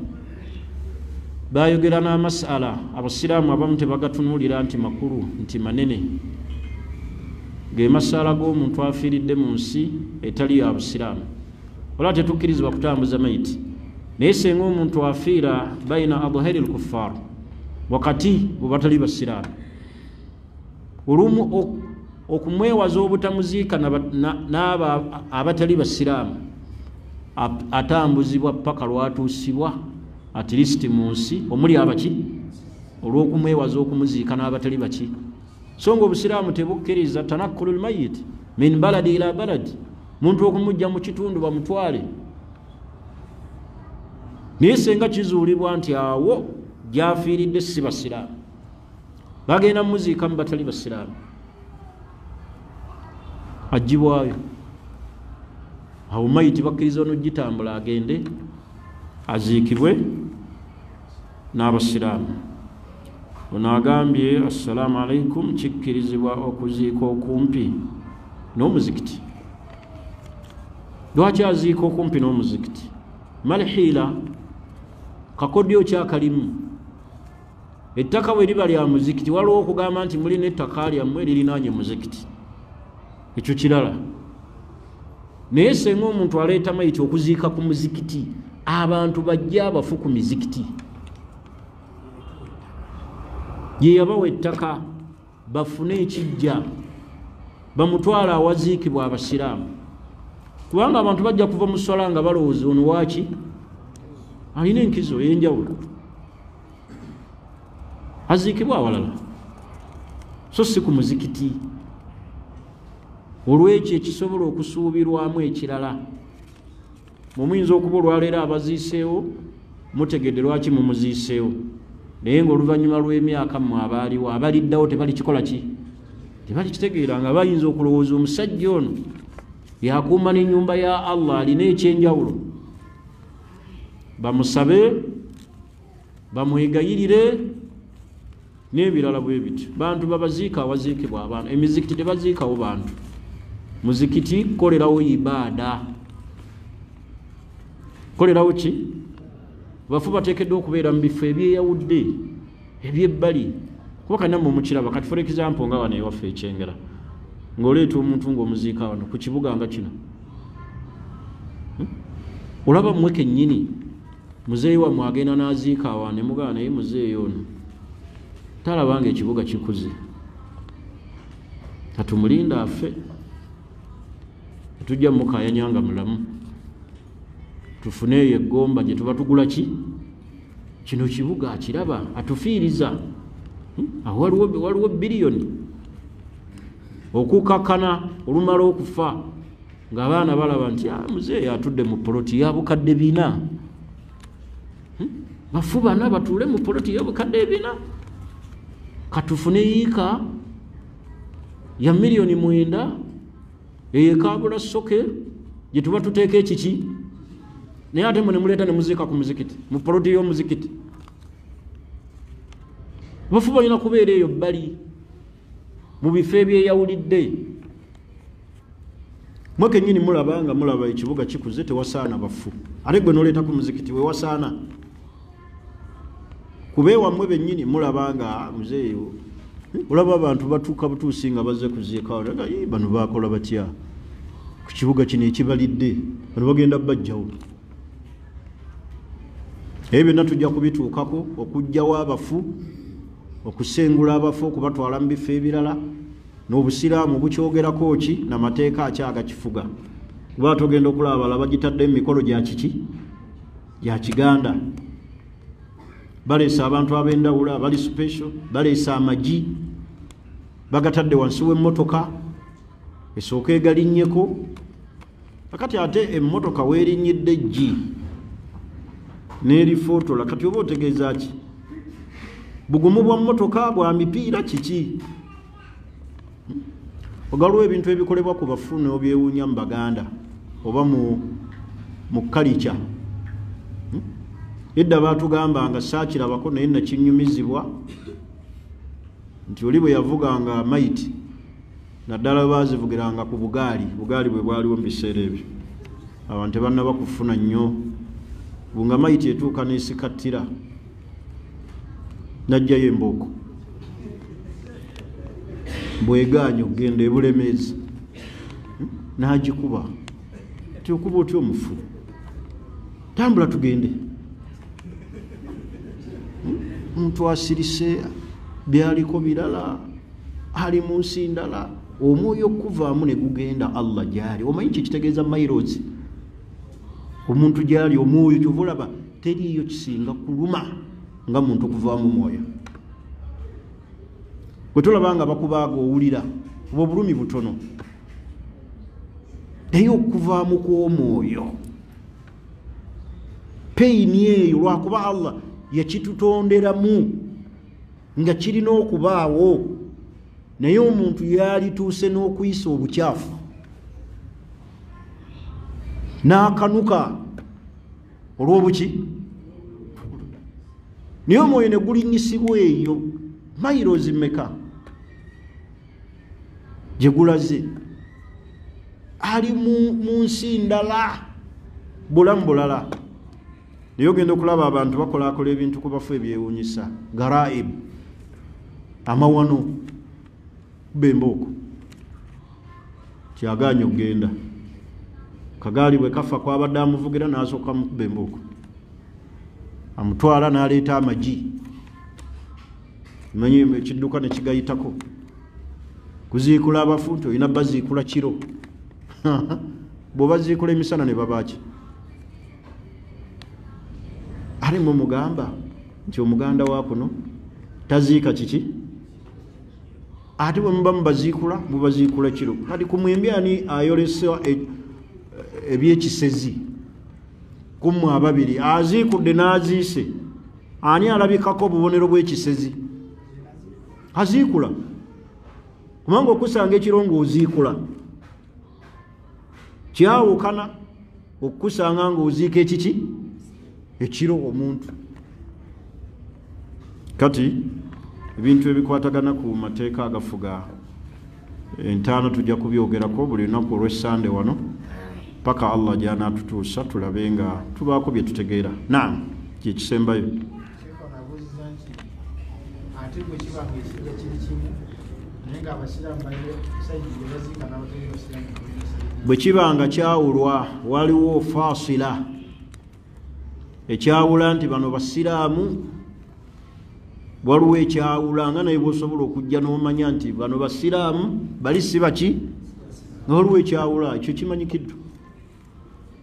bayogera n'amasala abasiraamu abamu tebagatunuulira nti makulu nti manene. Ge masala g'omuntu afiiridde mu nsi etali ya busiraamu. Olaba tetukkirizibwa kutambuza mayiti naye senga omuntu afiira baina adhahiri lkuffar wakati bwebatali basiraamu olumu okumwewaza obutamuziika n'abo abatali basiraamu atambuzibwa paka lwatuusibwa atilisiti mu nsi omuli abaki olw'okumwewaza okumuziika n'abatali baki. So nga obusiraamu tebukkiriza tanakkulu lmayiti min baladi ila baladi muntu okumujja mu kitundu bamutwale. Naye senga kizuulibwa nti awo gyafiiridde si basiraamu bagenda muziika mu batali basiraamu agibwayo awo mayiti bakkiriza onogitambula agende aziikibwe n'abasiraamu ono agambye assalaamu alaikum kikkirizibwa okuziika okumpi n'omuzikiti. Lwaki aziika okumpi n'omuzikiti? Malhiila kakodyo kyakalimu ettaka bwe liba lya muzikiti waliwo okugamba nti mulina ettaka lyammwe lirinaanye muzikiti? Ekyo kirala. Naye senga omuntu aleeta maiti okuziika ku muzikiti abantu bajja abafu ku mizikiti. Ye yabawa ettaka bafune ekijja bamutwala awaziikibwa abasiraamu. Kubanga abantu bajja kuva mu sola nga balowooza ono waaki? Alina enkizo ey'enjawulo aziikibwa awalala so si ku muzikiti. Olwekyo ekisobola okusuubirwamu ekirala. Mumuyinza okuba olwaleero abaziiseewo mutegedde lwaki mumuziiseewo naye ngaoluvannyuma lw'emyaka mmwe abaaliwo abaliddawo tebalikikola ki? Tebalikitegeera nga bayinza okulowooza omusajja ono yakuuma n'ennyumba ya allah alina ekyenjawulo. Bamusabe bamwegayirire n'ebirala bwe biti bantu babaziika awaziikibwa abantu emizikiti tebaziikawo bantu. Muzikiti kukolerawo ibaada. Kukolerawo ki? Bafu bateekeddwa okubeera mu bifo ebyeyawudde ebyebbali. Kuba kanamwe mukiraba kati for example nga wano ewaffe ekyengera ng'oleeta omuntu ng'omuziika wano ku kibuga nga kino. Olaba mmwe kennyini muzeeyi wammwe agenda n'aziika awa ne mugaba naye muzeeyi ono talabanga ekibuga kikuze. Katumulinda affe tujja mukayanyanga mulamu. Tufuneeyo eggomba gye tuba tugula ki? Kino kibuga akiraba atufiiriza. Awo waliwo biliyoni okukakkana olumala okufa ng'abaana balaba nti muzeeyi atudde mu poloti ya bukadde bina. Bafu bana batuule mu poloti ya bukadde bina katufune yiika ya miliyoni mwenda. Eyekabula soke. Gye tuba tuteeka ekiki naye ate mwe nemuleeta nemuziika ku muzikiti mu poloti y'omuzikiti bafu balina kubeera eyo bbali mu bifo ebyeyawulidde. Mwe kenyini mulaba nga mulaba ekibuga kikuze tewasaana bafu. Ate gwe noleeta ku muzikiti wewasaana kubeewammwe bennyini mulaba nga muzeeyo olaba abantu batuuka butuusi nga bazze kuziika bano bakola batya? Ku kibuga kino ekibalidde bano bagenda bajjawo. Ebyo byonna tujja kubituukako okugjawo abafu okusengula abafu okubatwala mu bifo ebirala n'obusiraamu bukyogerako ki namateeka akyagakifuga kuba togenda okulaba bala bagitadde mu mikolo gya kiki? Gya kiganda baleese abantu ab'endawulo abali special baleese amagi bagatadde wansi w'emmotoka esooka egalinnyeko akati ate emmotoka weerinnyidde gi n'erifootola kati oba otegeeza ki? Bugumu bwa mmotoka bwa mipiira kiki? Ogaliwo ebintu ebikolebwa ku bafu n'obyewuunya mu baganda oba mu kalica edda baatugamba nga saakirabako naye nakinyumizibwa nti oli bwe yavuganga maiti naddala bwe bazivugiranga ku bugaali bugaali bwe bwaliwo mu biseera ebyo. Abantu tebannaba kufuna nnyo bunga maiti etuuka n'esikattira najjayo embooko. Bwegaanya okugenda ebulemeezi n'agikuba. Ti okuba otya omufu? Tambula tugende omuntu asirise byaliko birala ali mu nsi ndala. Omwoyo okuvaamu ne gugenda allah gyali. Omanyi kyekitegeeza mairozi omuntu gyali omwoyo kyova olaba teriiyo kisinga kuluma nga muntu okuvaamu mwoyo bwe tolaba nga bakubaaga owulira oba obulumi butono naye okuvaamu kw'omwoyo. Peyini eyo lwakuba allah yakitutonderamu nga kirina okubaawo. Naye omuntu yalituuse n'okuyisa obukyafu n'akanuka olw'obuki. Naye omwoyo ne gulinyisibwa eyo mairozi meka gye gulaze. Ali mu nsi ndala bulamu bulala naye ogenda okulaba abantu bakolakola ebintu ku bafu ebyewuunyisa garaibu amawano. Kuba embooko kyaganya okugenda kagaali bwe kafa kwabadde amuvugira nasooka mukuba embuuko amutwala naleeta amagi. Manyi ekidduka nekigayitako kuziikula abafu nti olina baziikula kiro. Bwebaziikula emisana ne babaki ate mumugamba nti omuganda wa kuno taziika kiki? Ate bwe muba mubaziikula mubaziikula kiro. Kati ku mwembi ani ayolesa ebyekisezi? Kummwe ababiri aziikudde n'aziise. Ani alabikako obubonero bw'ekisezi? Aziikula. Kubanga okusanga ekiro ng'oziikula kyawukana okukusanga ng'oziika ekiki ekiro omuntu. Kati ebintu ebikwatagana ku mateeka agafuga entaana tujja kubyogerako buli lunaku olwessande wano paka allah gyanatutuusa tulabe nga tubaako bye tutegeera. Naam kyekisembayo ate bwe kiba nga ekirya kiri kimu naye nga abasiraamu balire saidi gye baziika n'abatali basiraamu bwe kiba nga kyawulwa waliwo fasila ekyawula nti bano basiraamu waliwo ekyawula nga naye bwosobola okujja n'omanya nti bano basiraamu bali si baki? Waliwo ekyawula ekyo kimanyikiddwa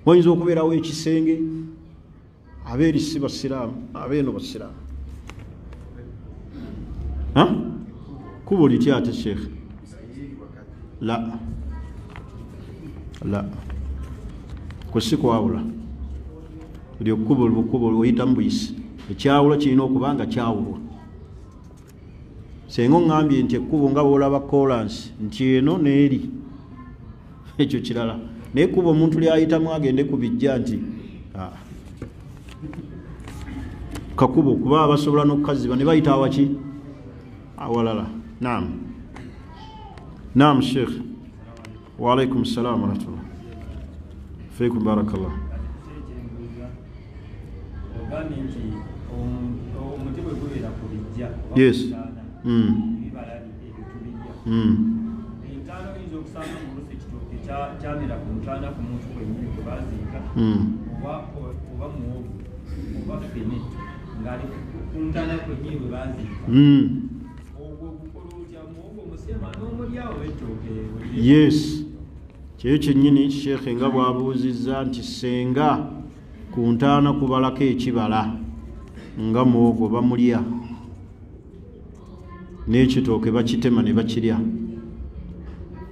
wayinza okubeerawo ekisenge? Abeeri si basiraamu abeeno basiraamu. Kubo litya ate sheekhe la. La. Kwesi kwawula buli okkubo lukubo lwoyitamu buyisi. Ekyawula kirina okuba nga kyawulwa senga oŋŋambye nti ekkubo nga bwolaba kolansi nti eno neeri ekyo kirala. Naye ekkubo omuntu lyayitamu agende ku bijja nti ah. kakubo kuba basobola n'okukaziba ne bayita awaki? Awalala. Naam. Naam sheekh waalaikum salaam warahmatullah fiikum barakallah ogambye nti omuti bwe gubeera ku bijja Mm. ebibala ebyo tubijja Mm. entaana oyinza okusanga mu lusi ekitooke kya- kyamera ku ntaana ku muntu kwennyini kwe baaziika Mm. oba muwogo oba fene ng'ali ku- ntaana kwennyini bwe baaziika Mm. ogwo gukola otya muwogo musema n'omulyawo olirya. yes kyeyo kyennyini sheekhe nga bwabuuzizza nti senga ku ntaana kubalako ekibala nga muwogo bamulya. N'ekitooke bakitema ne bakirya.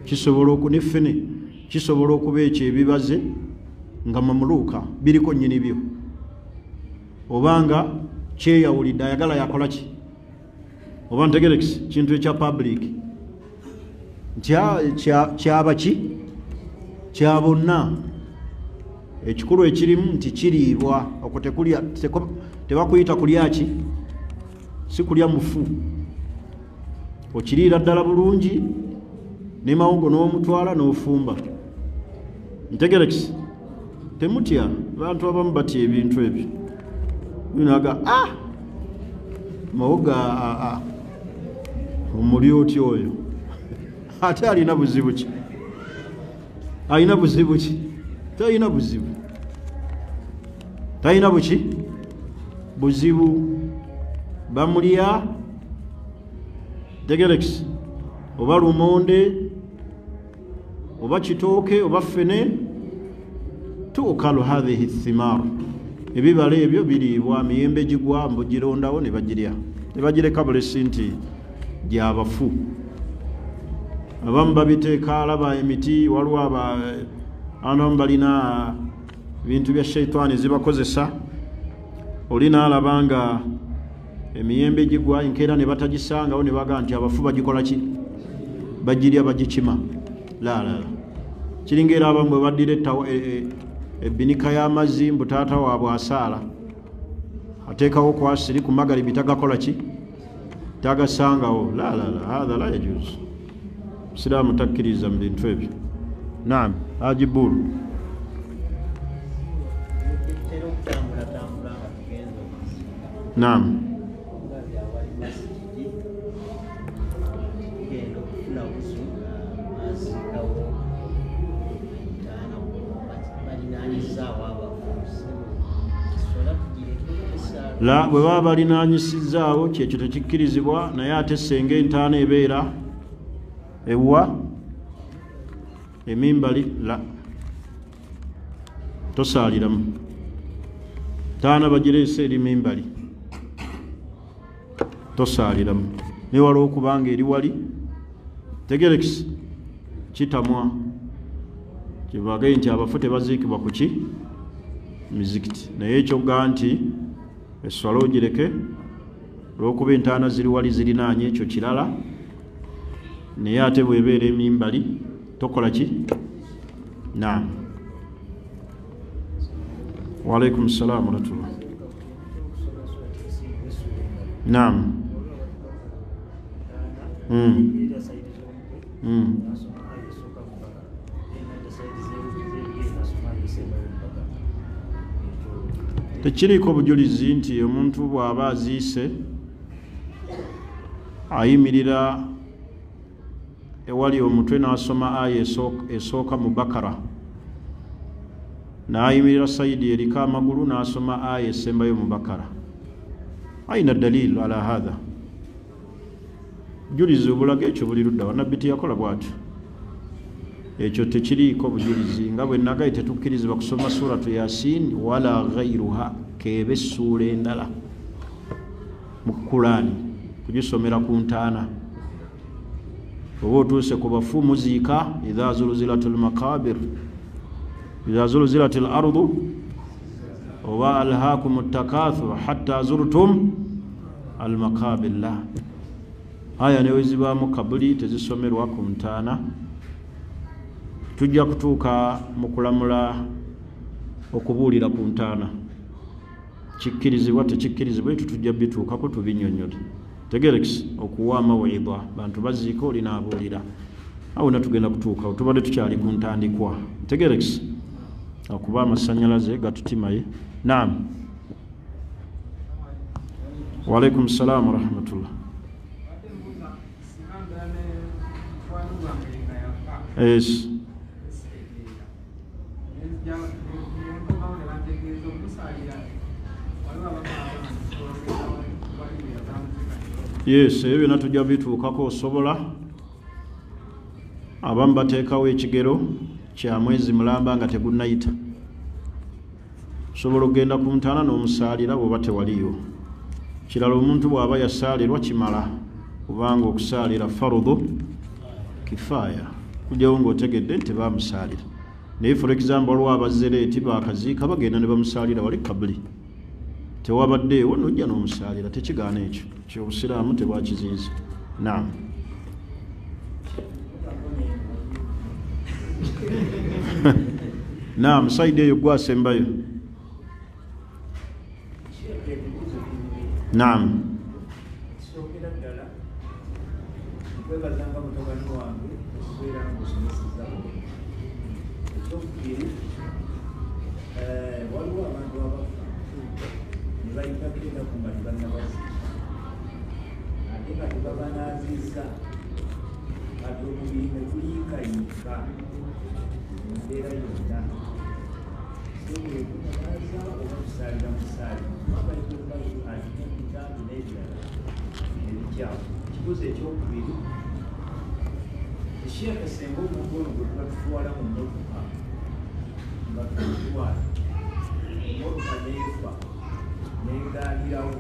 Kisobola oku ne ffene kisobola okuba ekyo ebibaze nga mamuluuka biriko nnyini byo. Obanga kyeyawulidde ayagala yakola ki? Oba ntegerekisi kintu ekya public? Kya- kya- kyaba ki? Kya bonna ekikulu ekirimu nti kiriibwa okwo tebakuyita kulya ki? Si kulya mufu. Okiriira ddala bulungi ne mawogo n'omutwala n'ofumba. Ntegerekisi temutya bantu abamu batya ebintu ebyo. Binaga ah! Mawogo a- a- a- omuli otya oyo? Ate alina buzibu ki? Alina buzibu ki? Talina buzibu talina buki? Buzibu bamulya tegerekisi oba lumonde oba kitooke oba fene tuukalu hathihi thimar. Ebibala ebyo biriibwa miyembe gigwa mbugirondawo ne bagirya. Ne bagireka bulesi nti gyabafu abamu babiteeka alaba emiti waliwo aba anamu balina bintu bya sheitaani zibakozesa. Oli naalaba nga emiyembe gigwa enkeera ne batagisangawo ne bagaa nti abafu bagikola ki? Bagirya bagikima. Laalala kiringaera abamu bwe baddira ettawa- e- e- ebinika y'amazzi mbu taata waabwe asaala ateekawo kwasiri ku magalibi tagakola ki? Tagasangawo. Laalala hatha la. Yajuzu siraamu takkiriza mu bintu ebyo. Naam haji naam. La bwe baba balinaanyisizaawo kyekyo tekikkirizibwa naye ate senga entaana ebeera ewa emimbali la tosaaliramu. Taana bagireese eri mimbali. Tosaaliramu newala okubanga eri wali tegerekisi kitamwa kibage nti abafu tebaziikibwa ku ki? Mizikiti naye ekyogga nti eswala ogireke olwokuba entaana ziri wali zirinaanye ekyo kirala naye ate bwebeera emimbali tokola ki? Naam. Waalaikum salaamu warahmatullah naam Mm. Mm. tekiriiko bujulizi nti omuntu bw'aba aziise ayimirira ewali omutwe n'asoma aya esooka mu bakara n'ayimirira sayidi eriko amagulu n'asoma aya esembayo mu bakara aina dalilu ala hatha bujulizi obulaga ekyo buli ludda wanabbi tiyakola bwatyo. Ekyo tekiriiko bujulizi nga bwe nagaye tetukkirizibwa kusoma suratu yasin wala ghairuha keeba essuula endala mu kulaani kugisomera ku ntaana. Oba otuuse ku bafu muziika idha zulzilat lmakabir idha zulzilat lardu oba alhaakum takathur hatta zurtum almakabir la aya newezibaamu kabuli tezisomerwa ku ntaana tujja kutuuka mu kulamula okubuulira ku ntaana. Kikkirizibwa tekikkirizibwa etyo tujja bituukako tubinyonyole tegerekisi okuwa amawidha bantu baziika oli naabuulira awo na tugenda kutuukawo tubadde tukyali ku ntandikwa. Tegerekisi okuba amasanyalaze gatutimaye. Naam. Waalaikum salaamu warahmatullah yes yes ebyo byonna tujja bituukako osobola. Abamu bateekawo ekigero kya mwezi mulamba nga tegunnayita osobola okgenda ku ntaana n'omusaalira bw'oba tewaliyo kirala omuntu bw'aba yasaalirwa kimala kubanga okusaalira farudhu kifaaya kujjawo ng'otegedde nti bamusaalira naye for example waliwo abazereeti bakaziika bagenda ne bamusaalira wali kabuli. Tewabaddeewo nojja n'omusaalira tekigaana ekyo. Kyobusiraamu tebwakiziiza naam. Naam saidi eyo gwasembayo. Naam. kisookera ne bayita kugenda nga tebannabasi ate nga tebabanaziza kati omubiri ne guyiikayiika mu mbeera yonna sowekunaaza oba kusaalira musaali abakitambi n'ebirala ebikyafu ekibuzo ekyokubiri esheekhe senga omuntu ono gwe tuba tutwala mu mmotoka nga tumutwala emmotoka neefa neegaanirawo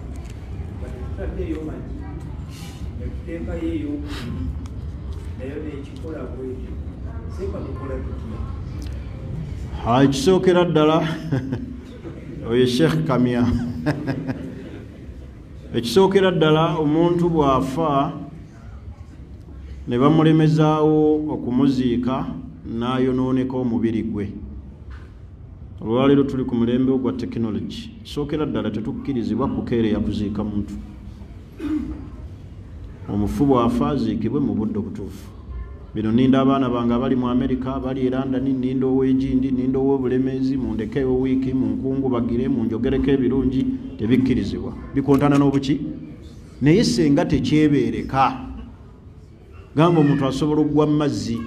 nga tetutaddeeyo magi ne tuteekayo eyokubiri nayo neekikola bwetyo semba tukola tutya ekisookera ddala oyo sheekh kamya ekisookera ddala omuntu bw'afa ne bamulemezaawo okumuziika n'ayonooneka omubiri gwe olwaleero tuli ku mulembe ogwa tekinologi kisookera ddala tetukkirizibwa kukeereya kuziika muntu. Omufu bw'afa aziikibwe mu budde obutuufu. Bino ninda abaana bange abali mu amerika bali e london ninda ow'egindi ninda ow'obulemeezi mundekeyo wiiki munkungubagire munjogereko ebirungi tebikkirizibwa. Bikontana n'obuki? Naye senga tekyebeereka. Gamba omuntu asobola okugwa mu mazzi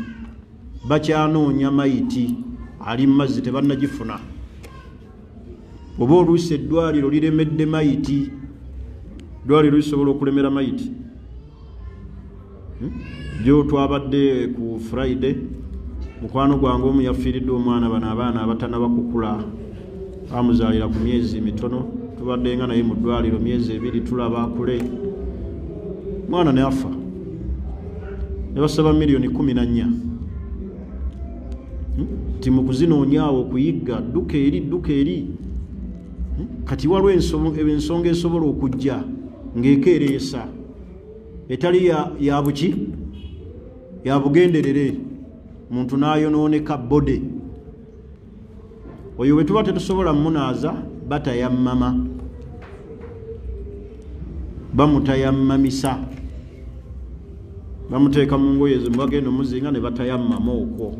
bakyanoonya mayiti ali mu mazzi tebannagifuna. Oba oluusi eddwaliro liremedde mayiti eddwaliro lisobola okulemera mayiti Hmm? jo twabadde ku friday mukwano gwange omu yafiiridde omwana bano abaana abatanaba kukula bamuzaalira ku myezi mitono tubadde nga naye mu ddwaliro myezi ebiri tulaba akule mwana ne afa ne basaba miliyoni kumi na nnya Nti mu kuzinoonyaawo okuyigga dduka eri dduka eri. Hmm? kati waliwo enso- ensonga esobola okujja ng'ekeereesa etali ya, ya buki? Ya bugenderere. Muntu n'ayonooneka bode. Oyo bwe tuba tetusobola munaaza batayammama. Bamutayammamisa. Bamuteeka mu ngoye ze mubagenda omuzinga ne batayammama okwo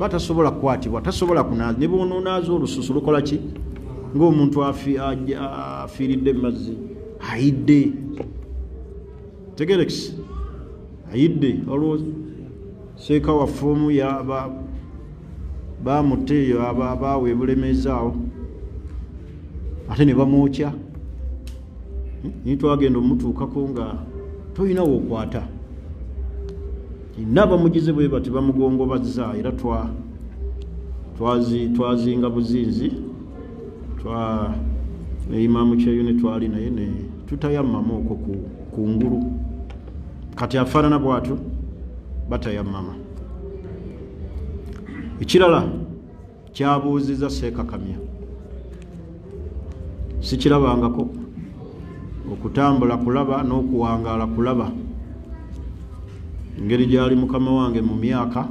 batasobola kukwatibwa tasobola kunaaza ne bwononaaza olususu lukola ki? Ng'omuntu afiiridde mu mazzi ayidde. Tegerekisi ayidde. Waliwo seeka waffe omu bamutta eyo baawa ebulemezi awo ate ne bamwokya. Hmm? naye twagenda omutuukako nga tolinawo okwata naabamugize bwe bati bamugongobazza era twa twazi twazinga buzinzi twa ne imaamu kyeyo ne twali naye ne tutayammama okwo ku- ngulu. Kati afaanana bwatyo batayammama ekirala kyabuuziza seekakamya sikirabangako okutambula kulaba n'okuwangaala kulaba engeri gyali mukama wange mu myaka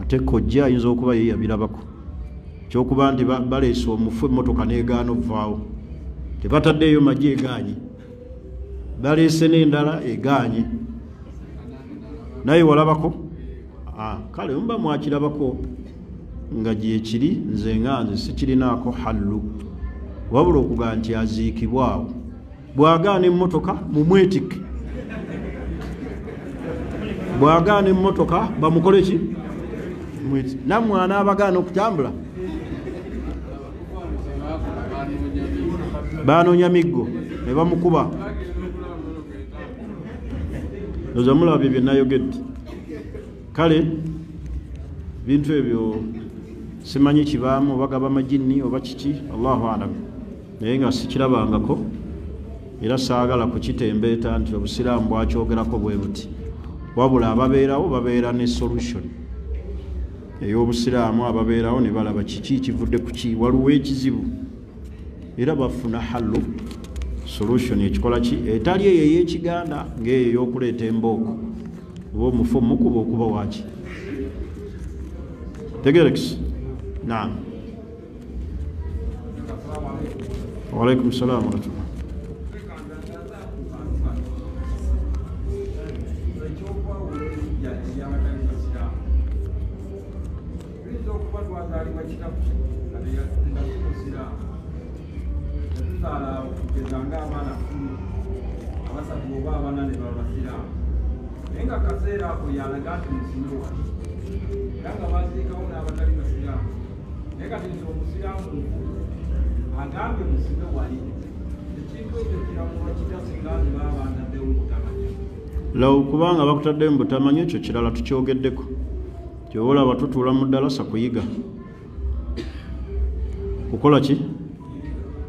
ate kojja ayinza okuba ye yabirabako kyokuba nti ba- baleese omufu emmotoka negaana okuvaawo tebataddeeyo magye egaanye baleese n'endala egaanye naye walabako Ah, kale muba mwakirabako nga gyekiri nze nga nze sikirinaako hallu. Wabula okugaa nti aziikibwawo. Bwagaana emmotoka mumwetikke bwagaana emmotoka bamukole ki? Nammwe anaabagaana okutambula? Banoonya miggo ne bamukuba. Oza mulaba bye nayogedde. Kale bintu ebyo simanyi kibaamu oba gaba majini oba kiki? Allahu alam. Naye nga sikirabangako era saagala kukitembeeta nti obusiraamu bwakyogerako bwe buti wabula ababeerawo babeera ne solution. Ey'obusiraamu ababeerawo ne balaba kiki kivudde ku ki? Waliwo ekizibu. Era bafuna hallu solution ekikola ki? Etali eyo ey'ekiganda ng'eyo ey'okuleeta embooko. Oba omufu omukuba okuba waki tegerekisi naam. Waalaikum salaam warahmatullah ng'abaana kumi. Abasatu oba abana ne baba basiraamu naye nga kaseera ako yalaga nti musime wali era nga baziikawo n'abatali basiraamu. Naye kati nti omusiraamu mukulu agambye musime wali ekintu ekyo kiramuwa kitya singa nze baba bandaddewo mutamanya law kubanga bakutaddeyo mubutamanyi ekyo kirala tukyogeddeko. Kyoba olaba tutuula mu ddalasa kuyiga. Kukola ki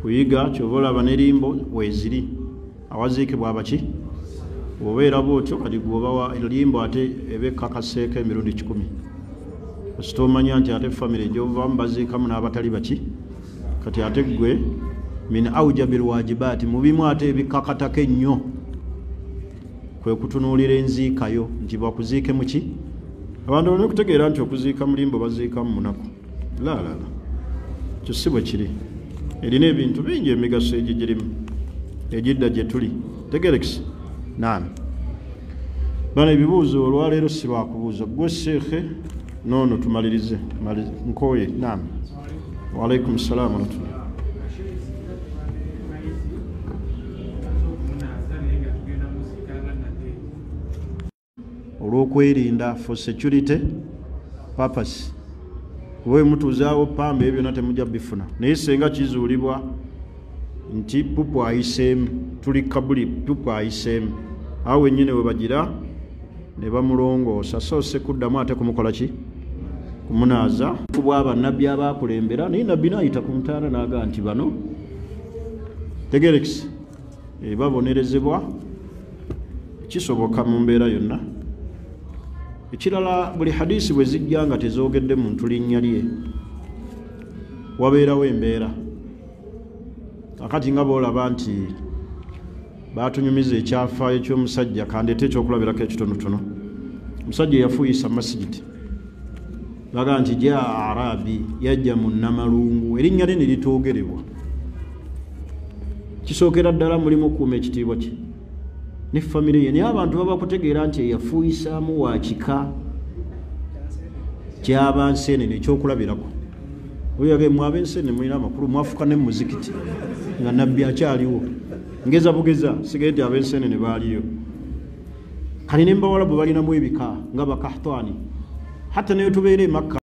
kuyiga kyoba olaba nerimbo weeziri awaziikibwa abaki obeera bwotyo kati gwoba limbo ate eba ekakaseeko emirundi kikumi. Kasita omanya nti ate famire gyovamu baziikamu n'abatali baki. Kati ate gwe min aujabi lwajibaati mubimu ate ebikakatako ennyo. Kwe kutunuulira enziikayo nti bakuziike muki abantu balina okutegeera nti okuziika mulimbo baziika mu munaku. Laalala kyo si bwe kiri erina ebintu bingi emigaso egigirimu egidda gye tuli. Tegerekisi naam. Bano ebibuuzo olwaleero si lwakubuuza gwe sheekhe noono tumalirize. Mali- nkooye. Naam. Waalaikum salaamu warahmatullah olw'okwerinda for security purpose oba emutuuzaawo pamba ebyo byonna temujja bifuna. Naye senga kizuulibwa nti pupu ayiseemu tuli kabuli pupu ayiseemu awo wennyini we bagira ne bamulongoosa so se kuddamu ate kumukola ki kumunaaza bwa bannabbi abakulembera naye nabbi naayita ku ntaana n'agaa nti bano. Tegerekisi babonerezebwa kisoboka mu mbeera yonna ekirala buli hadisi bwe zijja nga tezogedde muntu linnya lye wabeerawo embeera. Kakati nga boolaba nti batunyumiza ekyafaayo ky'omusajja kandeete ekyokulabirako ekitonotono omusajja yafuuyisa masigiti baga nti ja arabi yajja mu namalungu erinnya lye ne litoogerebwa kisookera ddala mulimu okuuma ekitiibwa kye ne famire ye. Naye abantu baba kutegeera nti eyafuuyisaamu wa kika kyaba nseenene ekyokulabirako. Oyage mwaba enseenene mulina amakulu mwafuka ne muzikiti nga nabbi akyaliwo. Ngeza bugeza sigaye nti ab'enseenene baaliyo. Kali ne mbawalabu balinamu ebika nga bakahtani hatta neyo tubeera emakka